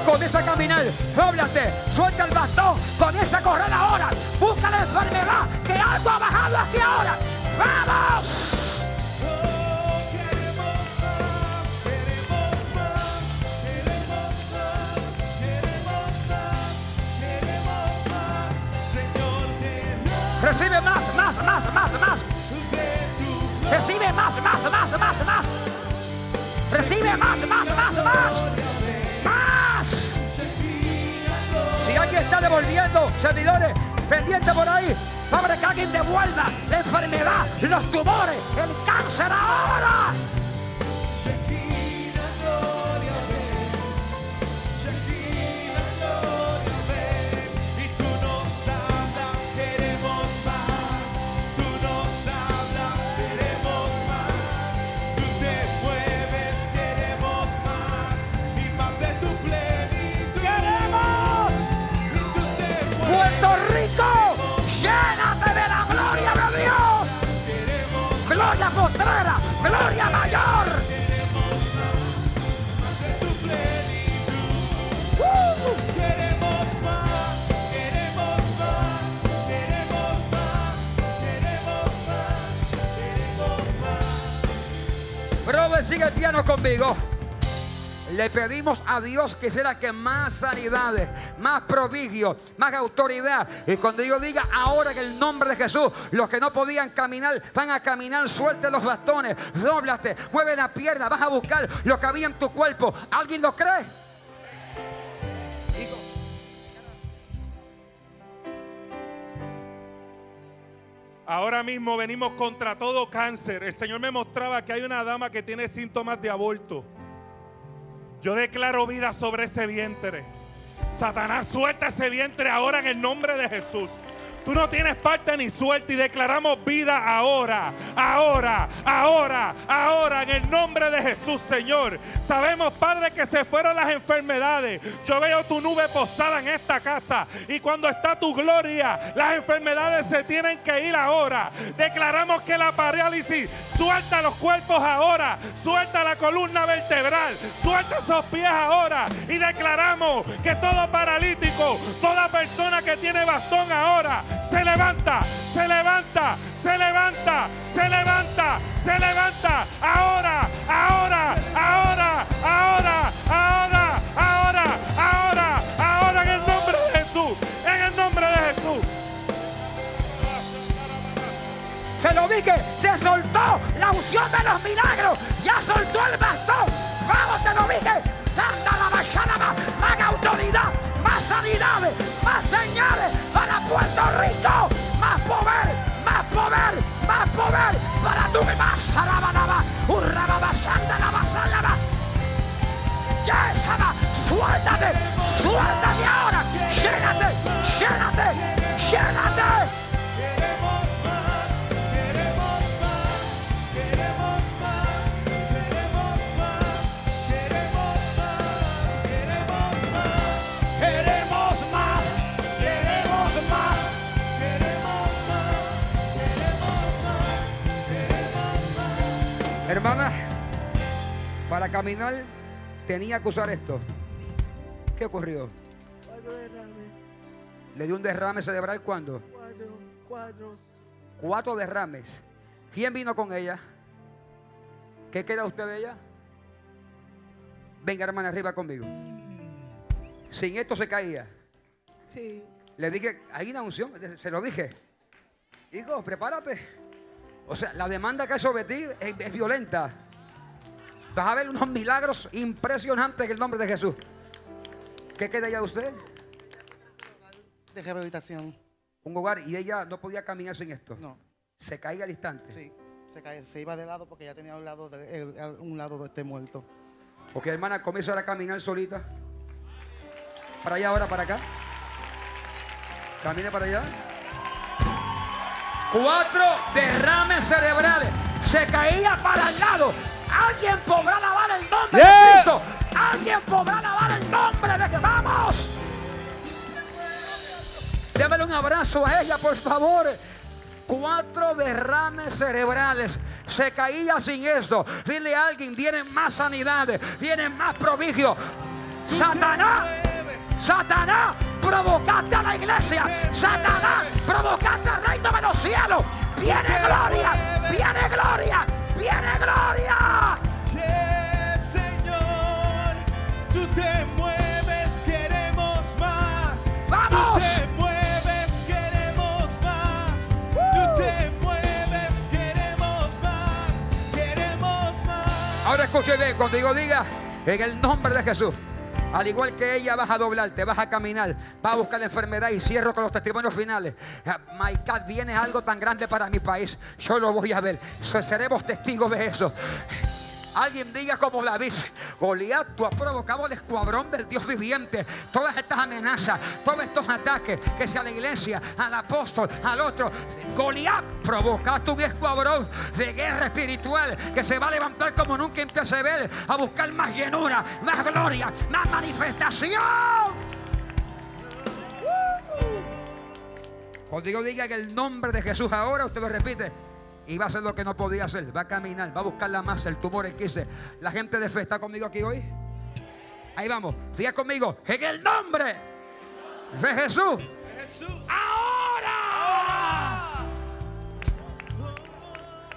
con esa caminar, róblate, suelta el bastón, comienza a correr ahora, busca la enfermedad, que algo ha bajado aquí ahora. ¡Vamos! Queremos más, queremos más, queremos más, queremos más, queremos más. Señor, Recibe más, más, más, más, más. Recibe más, más, más, más, más. Recibe más, más, más. Más. Devolviendo, servidores, pendiente por ahí, para que alguien devuelva la enfermedad, los tumores, el cáncer ahora. ¡Gloria Mayor! Queremos más hacer tu. Queremos más, queremos más, queremos más, queremos más, queremos más. Robert, sigue el piano conmigo. Le pedimos a Dios que sea que más sanidades, más prodigios, más autoridad. Y cuando yo diga ahora en el nombre de Jesús, los que no podían caminar van a caminar, suelte los bastones, dóblate, mueve la pierna, vas a buscar lo que había en tu cuerpo. ¿Alguien lo cree? Ahora mismo venimos contra todo cáncer. El Señor me mostraba que hay una dama que tiene síntomas de aborto. Yo declaro vida sobre ese vientre. Satanás, suelta ese vientre ahora en el nombre de Jesús. Tú no tienes parte ni suerte y declaramos vida ahora, ahora, ahora, ahora, en el nombre de Jesús, Señor. Sabemos, Padre, que se fueron las enfermedades. Yo veo tu nube posada en esta casa y cuando está tu gloria, las enfermedades se tienen que ir ahora. Declaramos que la parálisis suelta los cuerpos ahora, suelta la columna vertebral, suelta esos pies ahora y declaramos que todo paralítico, toda persona que tiene bastón ahora, se levanta, se levanta, se levanta, se levanta, se levanta. Ahora, ahora, ahora, ahora, ahora, ahora, ahora, ahora en el nombre de Jesús, en el nombre de Jesús. Se lo dije, se soltó la unción de los milagros, ya soltó el bastón. Vamos, se lo dije, santa la más autoridad, más sanidades, más señales. Puerto Rico, más poder, más poder, más poder. Para tu más salabanaba, urrababa, santa la basalaba. Ya esa suéltate, suéltate Hermana, para caminar tenía que usar esto. ¿Qué ocurrió? Cuatro derrames, ¿Le dio un derrame cerebral cuándo? cuatro, cuatro. Cuatro derrames. ¿Quién vino con ella? ¿Qué queda usted de ella? Venga, hermana, arriba conmigo. Sin esto se caía. Sí. Le dije, hay una unción, se lo dije. Hijo, prepárate. O sea, la demanda que hay sobre ti es, es violenta. Vas a ver unos milagros impresionantes en el nombre de Jesús. ¿Qué queda ya de usted? De rehabilitación. Un hogar y ella no podía caminar sin esto. No, Se caía al instante. sí. Se, cae, se iba de lado porque ya tenía un lado de, el- un lado de este muerto. Porque hermana comienza a caminar solita. Para allá ahora, para acá. Camine para allá. Cuatro derrames cerebrales. Se caía para el lado. Alguien podrá alabar el nombre de Cristo. Alguien podrá alabar el nombre de Jesús. ¡Vamos! Démele un abrazo a ella, por favor. Cuatro derrames cerebrales. Se caía sin esto. Dile a alguien, vienen más sanidades, vienen más prodigios. Satanás, Satanás, provocaste a la iglesia. Satanás, provocaste al reino de los cielos. Viene gloria, viene gloria, viene gloria. Señor, tú te mueves, queremos más. ¡Vamos! Tú te mueves, queremos más. Tú te mueves, queremos más. Queremos más. Ahora escuche bien, cuando digo diga, en el nombre de Jesús. Al igual que ella vas a doblarte, vas a caminar, vas a buscar la enfermedad y cierro con los testimonios finales. Ah, My God, viene algo tan grande para mi país. Yo lo voy a ver. Seremos testigos de eso. Alguien diga como David, Goliat, tú has provocado el escuadrón del Dios viviente. Todas estas amenazas, todos estos ataques, que sea la iglesia, al apóstol, al otro. Goliat, provocaste un escuadrón de guerra espiritual que se va a levantar como nunca antes se ve, a buscar más llenura, más gloria, más manifestación. Cuando digo diga en el nombre de Jesús ahora, usted lo repite. Y va a hacer lo que no podía hacer. Va a caminar, va a buscar la masa, el tumor, el quise. La gente de fe está conmigo aquí hoy. Ahí vamos. Diga conmigo. En el nombre de Jesús. Ahora.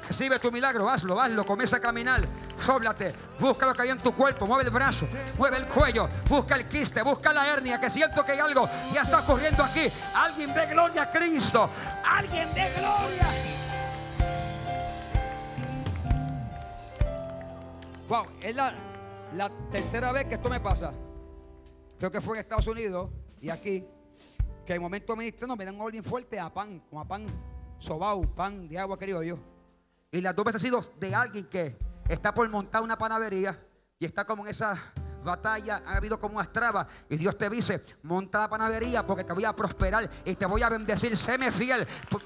Recibe tu milagro, hazlo, hazlo, comienza a caminar, sóblate, busca lo que hay en tu cuerpo, mueve el brazo, mueve el cuello, busca el quiste, busca la hernia, que siento que hay algo ya está ocurriendo aquí. Alguien de gloria a Cristo, alguien de gloria. Wow, es la, tercera vez que esto me pasa. Creo que fue en Estados Unidos y aquí, que en momento ministrando me dan un orden fuerte a pan, como a pan sobao, pan de agua, querido yo. Y las dos veces ha sido de alguien que está por montar una panadería y está como en esa batalla, ha habido como unas trabas. Y Dios te dice, monta la panadería porque te voy a prosperar y te voy a bendecir, séme fiel. Pues,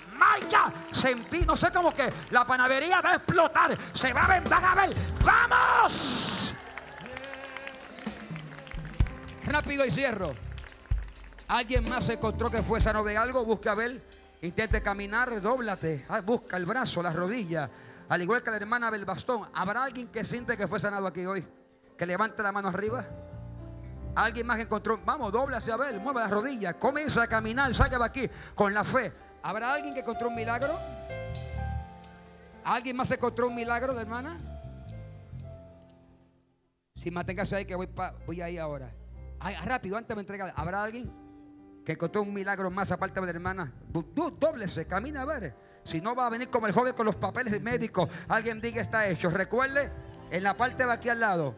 sentí, no sé cómo que la panadería va a explotar, se va a ver, van a ver. ¡Vamos! Rápido y cierro. ¿Alguien más se encontró que fue sano de algo? Busca a ver. Intente caminar, dóblate. Ah, Busca el brazo, la rodilla. Al igual que la hermana del bastón. ¿Habrá alguien que siente que fue sanado aquí hoy? Que levante la mano arriba. Alguien más encontró. Vamos, dóblase a ver, mueva la rodilla. Comienza a caminar, salga de aquí con la fe. ¿Habrá alguien que encontró un milagro? ¿Alguien más encontró un milagro, la hermana? Si manténgase ahí que voy, ahí ahora. Ay, rápido, antes de entregar. ¿Habrá alguien que encontró un milagro más aparte de la hermana? Dóblese, camina a ver. Si no va a venir como el joven con los papeles de médico. Alguien diga está hecho. Recuerde, en la parte de aquí al lado,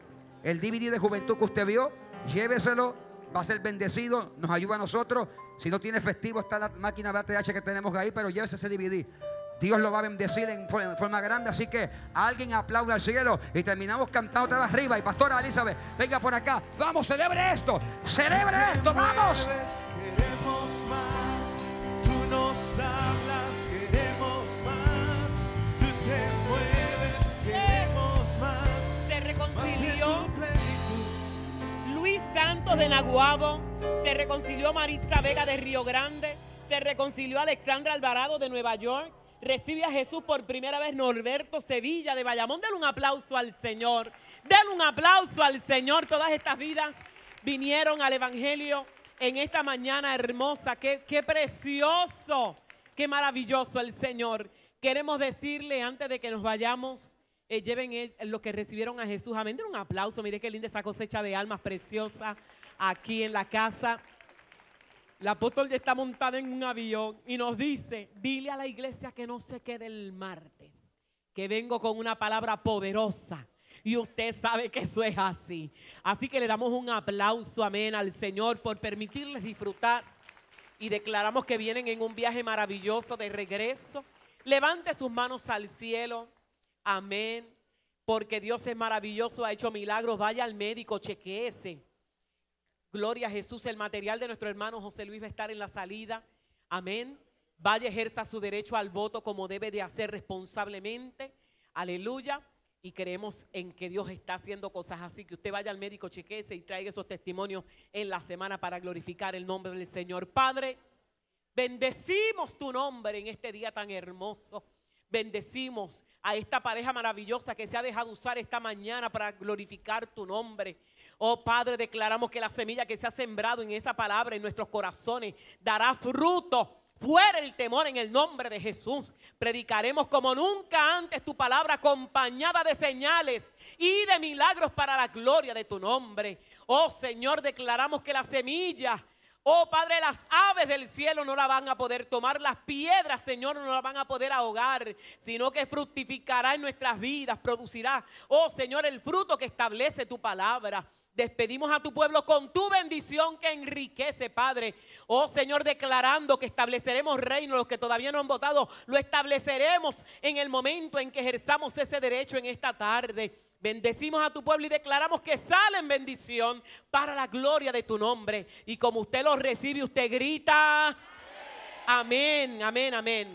el DVD de juventud que usted vio, lléveselo. Va a ser bendecido, nos ayuda a nosotros. Si no tiene efectivo, está la máquina BTH que tenemos ahí, pero llévese ese DVD. Dios lo va a bendecir en for- en forma grande, así que alguien aplaude al cielo y terminamos cantando otra arriba. Y Pastora Elizabeth, venga por acá, vamos, celebre esto, celebre esto, vamos. Santos de Naguabo, se reconcilió Maritza Vega de Río Grande, se reconcilió Alexandra Alvarado de Nueva York, recibe a Jesús por primera vez Norberto Sevilla de Bayamón. Denle un aplauso al Señor, denle un aplauso al Señor. Todas estas vidas vinieron al Evangelio en esta mañana hermosa. Qué, qué precioso, qué maravilloso el Señor. Queremos decirle antes de que nos vayamos, eh, lleven lo que recibieron a Jesús. Amén. Den un aplauso. Mire qué linda esa cosecha de almas preciosa. aquí en la casa. El apóstol ya está montado en un avión y nos dice, dile a la iglesia que no se quede el martes, que vengo con una palabra poderosa. Y usted sabe que eso es así. Así que le damos un aplauso, amén, al Señor por permitirles disfrutar. Y declaramos que vienen en un viaje maravilloso de regreso. Levante sus manos al cielo. Amén. Porque Dios es maravilloso, ha hecho milagros. Vaya al médico, chequeese. Gloria a Jesús. El material de nuestro hermano José Luis va a estar en la salida. Amén. Vaya, ejerza su derecho al voto como debe de hacer responsablemente. Aleluya. Y creemos en que Dios está haciendo cosas así. Que usted vaya al médico, chequeese y traiga esos testimonios en la semana para glorificar el nombre del Señor. Padre, bendecimos tu nombre en este día tan hermoso. Bendecimos a esta pareja maravillosa que se ha dejado usar esta mañana para glorificar tu nombre. Oh Padre, declaramos que la semilla que se ha sembrado en esa palabra en nuestros corazones dará fruto. Fuera el temor en el nombre de Jesús. Predicaremos como nunca antes tu palabra acompañada de señales y de milagros para la gloria de tu nombre. Oh Señor, declaramos que la semilla Oh Padre, las aves del cielo no la van a poder tomar, las piedras, Señor, no la van a poder ahogar, sino que fructificará en nuestras vidas, producirá, oh Señor, el fruto que establece tu palabra. Despedimos a tu pueblo con tu bendición que enriquece, Padre. Oh Señor, declarando que estableceremos reino, los que todavía no han votado, lo estableceremos en el momento en que ejerzamos ese derecho en esta tarde. Bendecimos a tu pueblo y declaramos que sale en bendición para la gloria de tu nombre. Y como usted lo recibe, usted grita. Amén, amén, amén.